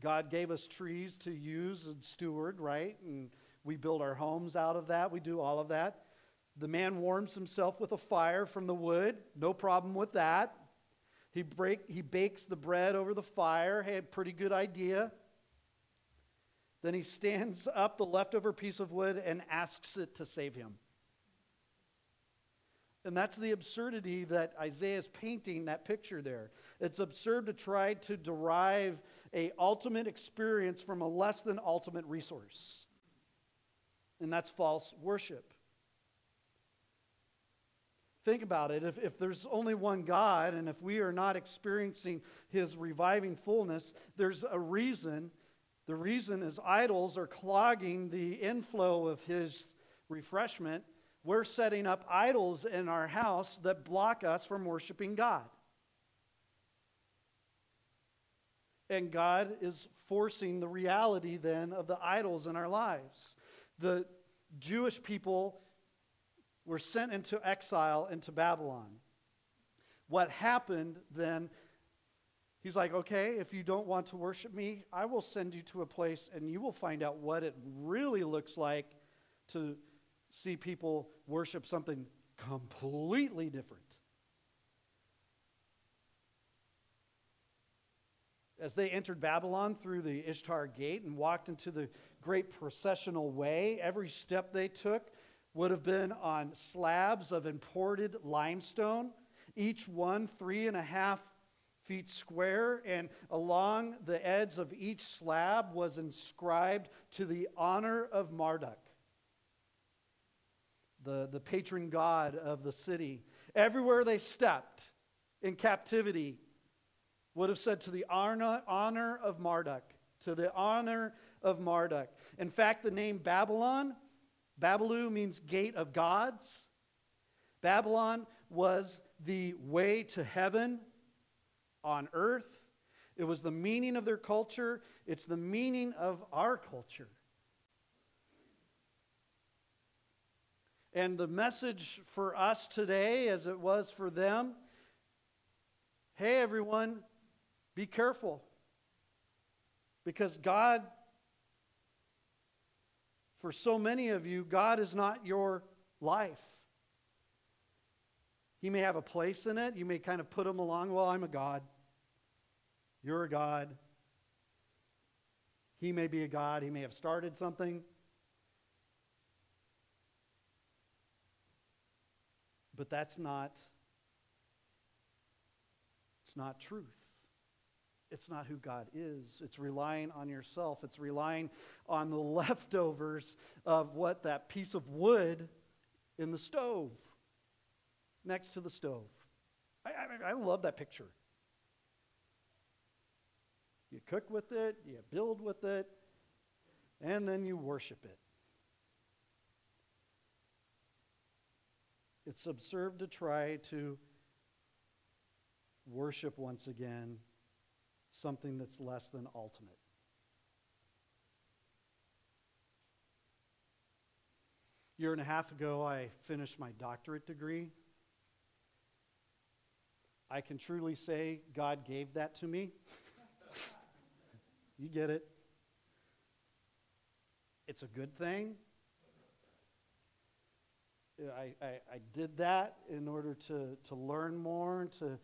B: God gave us trees to use and steward, right? And we build our homes out of that. We do all of that. The man warms himself with a fire from the wood. No problem with that. He, break, he bakes the bread over the fire. Hey, pretty good idea. Then he stands up the leftover piece of wood and asks it to save him. And that's the absurdity that Isaiah is painting that picture there. It's absurd to try to derive a ultimate experience from a less than ultimate resource. And that's false worship. Think about it. If, if there's only one God, and if we are not experiencing his reviving fullness, there's a reason. The reason is idols are clogging the inflow of his refreshment we're setting up idols in our house that block us from worshiping God. And God is forcing the reality then of the idols in our lives. The Jewish people were sent into exile into Babylon. What happened then, he's like, okay, if you don't want to worship me, I will send you to a place and you will find out what it really looks like to see people worship something completely different. As they entered Babylon through the Ishtar gate and walked into the great processional way, every step they took would have been on slabs of imported limestone, each one three and a half feet square, and along the edge of each slab was inscribed to the honor of Marduk the, the patron god of the city. Everywhere they stepped in captivity would have said to the honor, honor of Marduk, to the honor of Marduk. In fact, the name Babylon, Babalu means gate of gods. Babylon was the way to heaven on earth. It was the meaning of their culture. It's the meaning of our culture. And the message for us today, as it was for them hey, everyone, be careful. Because God, for so many of you, God is not your life. He may have a place in it. You may kind of put him along. Well, I'm a God. You're a God. He may be a God. He may have started something. But that's not it's not truth. It's not who God is. It's relying on yourself. It's relying on the (laughs) leftovers of what that piece of wood in the stove, next to the stove. I, I, I love that picture. You cook with it, you build with it, and then you worship it. It's absurd to try to worship once again something that's less than ultimate. Year and a half ago, I finished my doctorate degree. I can truly say God gave that to me. you get it. It's a good thing. I, I, I, did that in order to, to learn more, to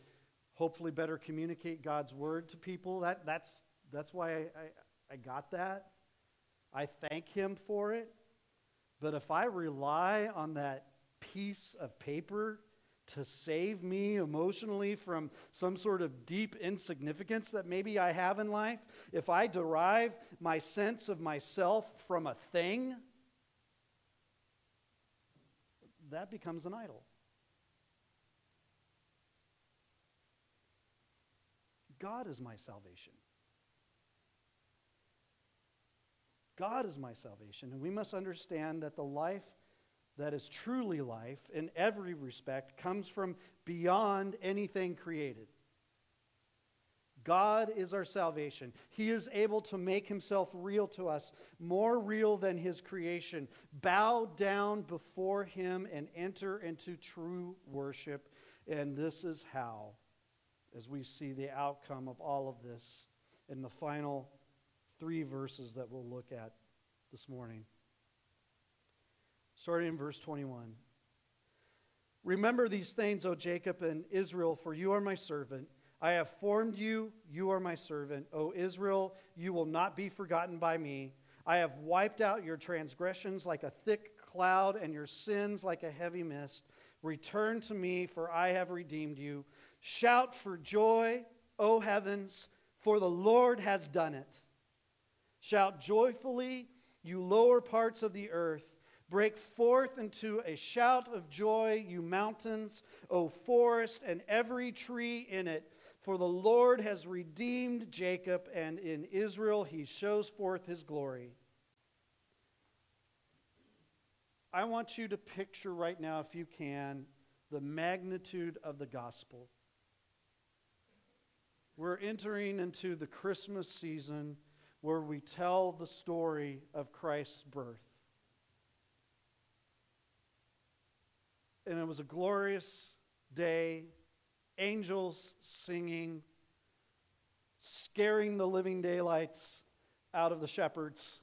B: hopefully better communicate God's word to people. That, that's, that's why I, I, I got that. I thank Him for it. But if I rely on that piece of paper to save me emotionally from some sort of deep insignificance that maybe I have in life, if I derive my sense of myself from a thing, that becomes an idol. God is my salvation. God is my salvation. And we must understand that the life that is truly life in every respect comes from beyond anything created. God is our salvation. He is able to make himself real to us, more real than his creation. Bow down before him and enter into true worship. And this is how, as we see the outcome of all of this in the final three verses that we'll look at this morning. Starting in verse 21. Remember these things, O Jacob and Israel, for you are my servant I have formed you, you are my servant. O Israel, you will not be forgotten by me. I have wiped out your transgressions like a thick cloud and your sins like a heavy mist. Return to me, for I have redeemed you. Shout for joy, O heavens, for the Lord has done it. Shout joyfully, you lower parts of the earth. Break forth into a shout of joy, you mountains, O forest, and every tree in it. For the Lord has redeemed Jacob, and in Israel he shows forth his glory. I want you to picture right now, if you can, the magnitude of the gospel. We're entering into the Christmas season where we tell the story of Christ's birth. And it was a glorious day angels singing, scaring the living daylights out of the shepherds,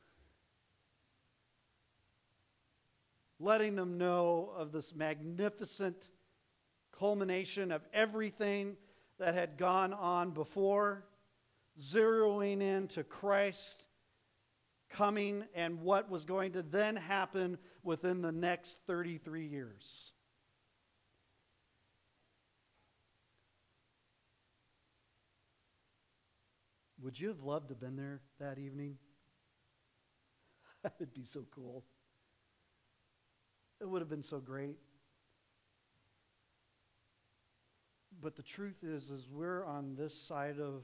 B: letting them know of this magnificent culmination of everything that had gone on before, zeroing in to Christ coming and what was going to then happen within the next 33 years. Would you have loved to have been there that evening? (laughs) that would be so cool. It would have been so great. But the truth is, is we're on this side of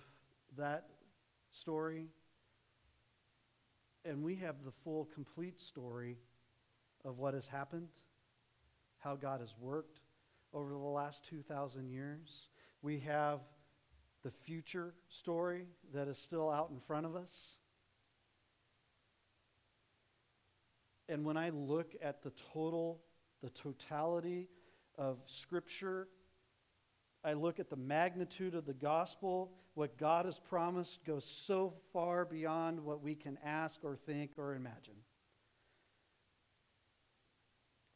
B: that story, and we have the full, complete story of what has happened, how God has worked over the last 2,000 years. We have the future story that is still out in front of us. And when I look at the total, the totality of Scripture, I look at the magnitude of the gospel. What God has promised goes so far beyond what we can ask or think or imagine.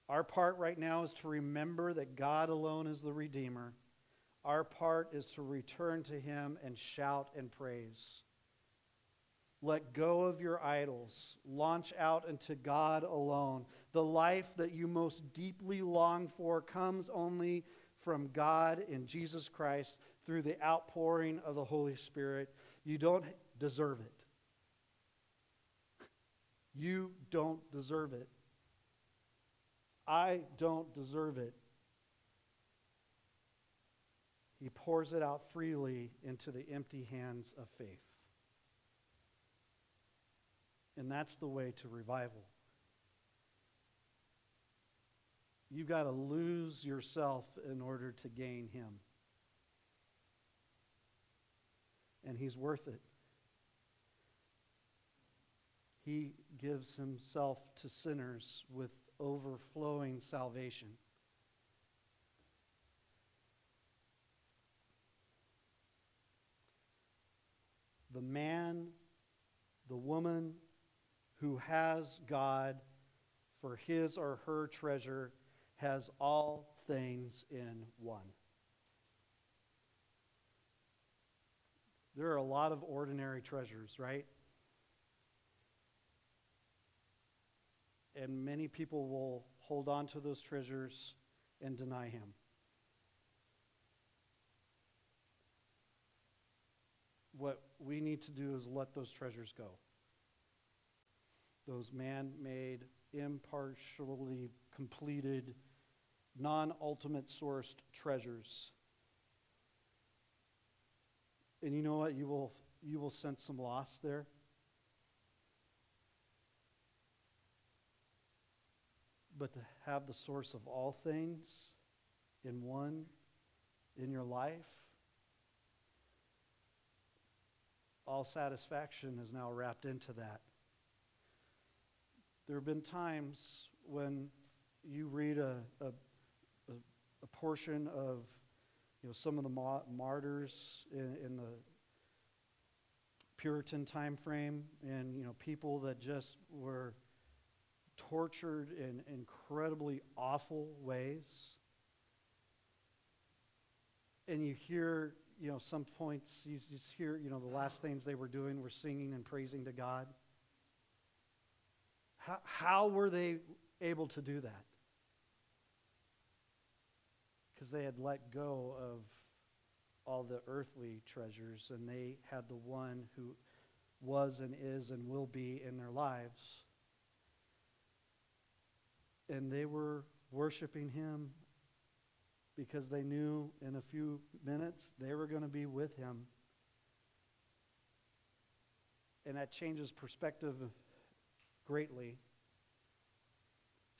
B: Our part right now is to remember that God alone is the Redeemer our part is to return to Him and shout and praise. Let go of your idols. Launch out into God alone. The life that you most deeply long for comes only from God in Jesus Christ through the outpouring of the Holy Spirit. You don't deserve it. (laughs) You don't deserve it. I don't deserve it. He pours it out freely into the empty hands of faith. And that's the way to revival. You've got to lose yourself in order to gain Him. And He's worth it. He gives Himself to sinners with overflowing salvation. The man, the woman who has God for his or her treasure has all things in one. There are a lot of ordinary treasures, right? And many people will hold on to those treasures and deny Him. What we need to do is let those treasures go. Those man made, impartially completed, non ultimate sourced treasures. And you know what? You will, you will sense some loss there. But to have the source of all things in one in your life, all satisfaction is now wrapped into that. There have been times when you read a, a, portion of you know, some of the ma- martyrs in, in, the Puritan time frame and you know, people that just were tortured in incredibly awful ways. And you hear, you know, some points, you just hear, you know, the last things they were doing were singing and praising to God. How, how were they able to do that? Because they had let go of all the earthly treasures and they had the one who was and is and will be in their lives. And they were worshiping him because they knew in a few minutes they were going to be with him. And that changes perspective greatly.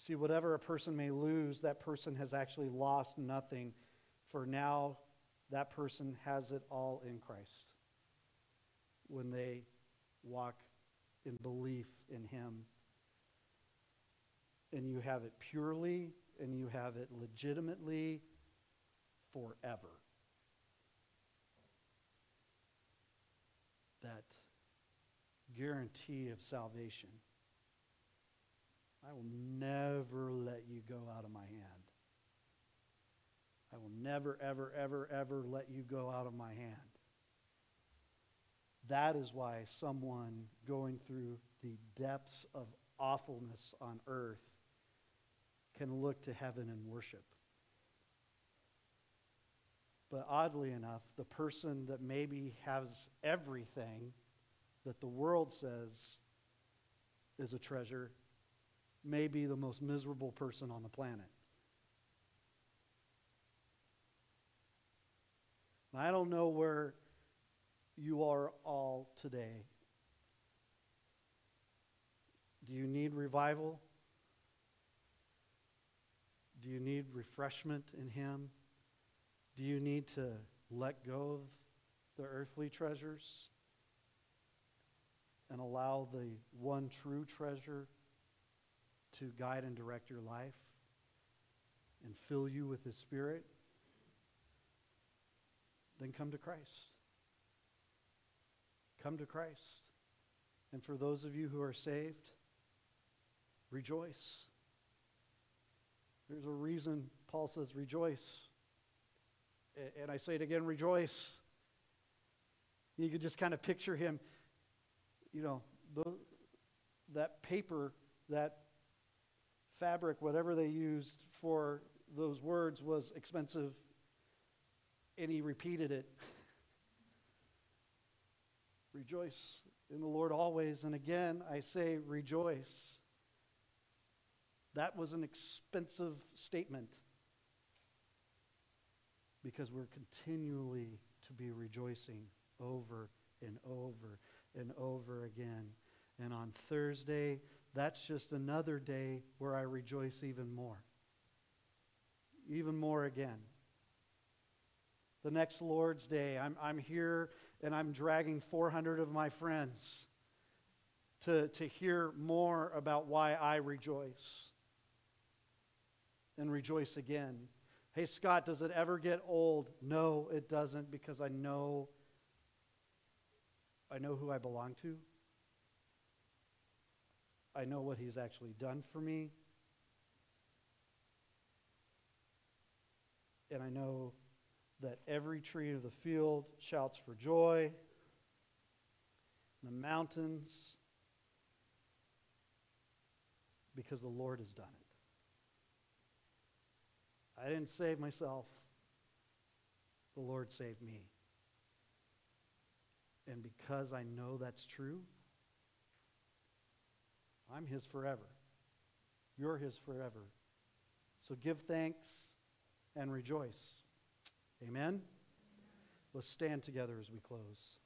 B: See, whatever a person may lose, that person has actually lost nothing, for now that person has it all in Christ when they walk in belief in Him. And you have it purely and you have it legitimately forever. That guarantee of salvation. I will never let you go out of my hand. I will never, ever, ever, ever let you go out of my hand. That is why someone going through the depths of awfulness on earth can look to heaven and worship. But oddly enough, the person that maybe has everything that the world says is a treasure may be the most miserable person on the planet. I don't know where you are all today. Do you need revival? Do you need refreshment in Him? Do you need to let go of the earthly treasures and allow the one true treasure to guide and direct your life and fill you with His Spirit? Then come to Christ. Come to Christ. And for those of you who are saved, rejoice. There's a reason Paul says rejoice. And I say it again rejoice. You could just kind of picture him, you know, the, that paper, that fabric, whatever they used for those words was expensive, and he repeated it. (laughs) Rejoice in the Lord always. And again, I say rejoice. That was an expensive statement because we're continually to be rejoicing over and over and over again. And on Thursday, that's just another day where I rejoice even more. Even more again. The next Lord's Day, I'm, I'm here and I'm dragging 400 of my friends to, to hear more about why I rejoice and rejoice again. Hey, Scott, does it ever get old? No, it doesn't because I know I know who I belong to. I know what he's actually done for me. And I know that every tree of the field shouts for joy. The mountains because the Lord has done it. I didn't save myself, the Lord saved me. And because I know that's true, I'm His forever. You're His forever. So give thanks and rejoice. Amen? Let's stand together as we close.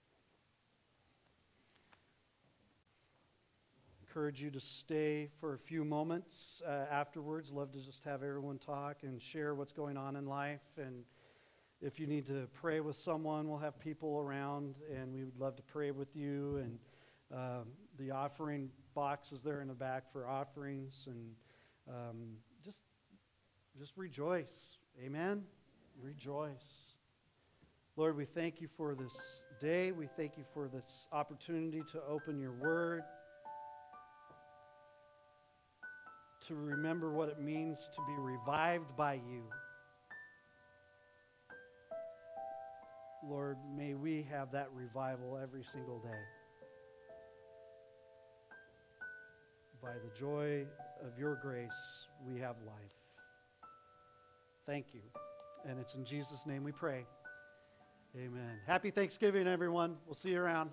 B: encourage you to stay for a few moments uh, afterwards. Love to just have everyone talk and share what's going on in life. And if you need to pray with someone, we'll have people around, and we would love to pray with you. And um, the offering box is there in the back for offerings, and um, just just rejoice. Amen. Rejoice. Lord, we thank you for this day. We thank you for this opportunity to open your word. to remember what it means to be revived by you. Lord, may we have that revival every single day. By the joy of your grace, we have life. Thank you. And it's in Jesus' name we pray. Amen. Happy Thanksgiving, everyone. We'll see you around.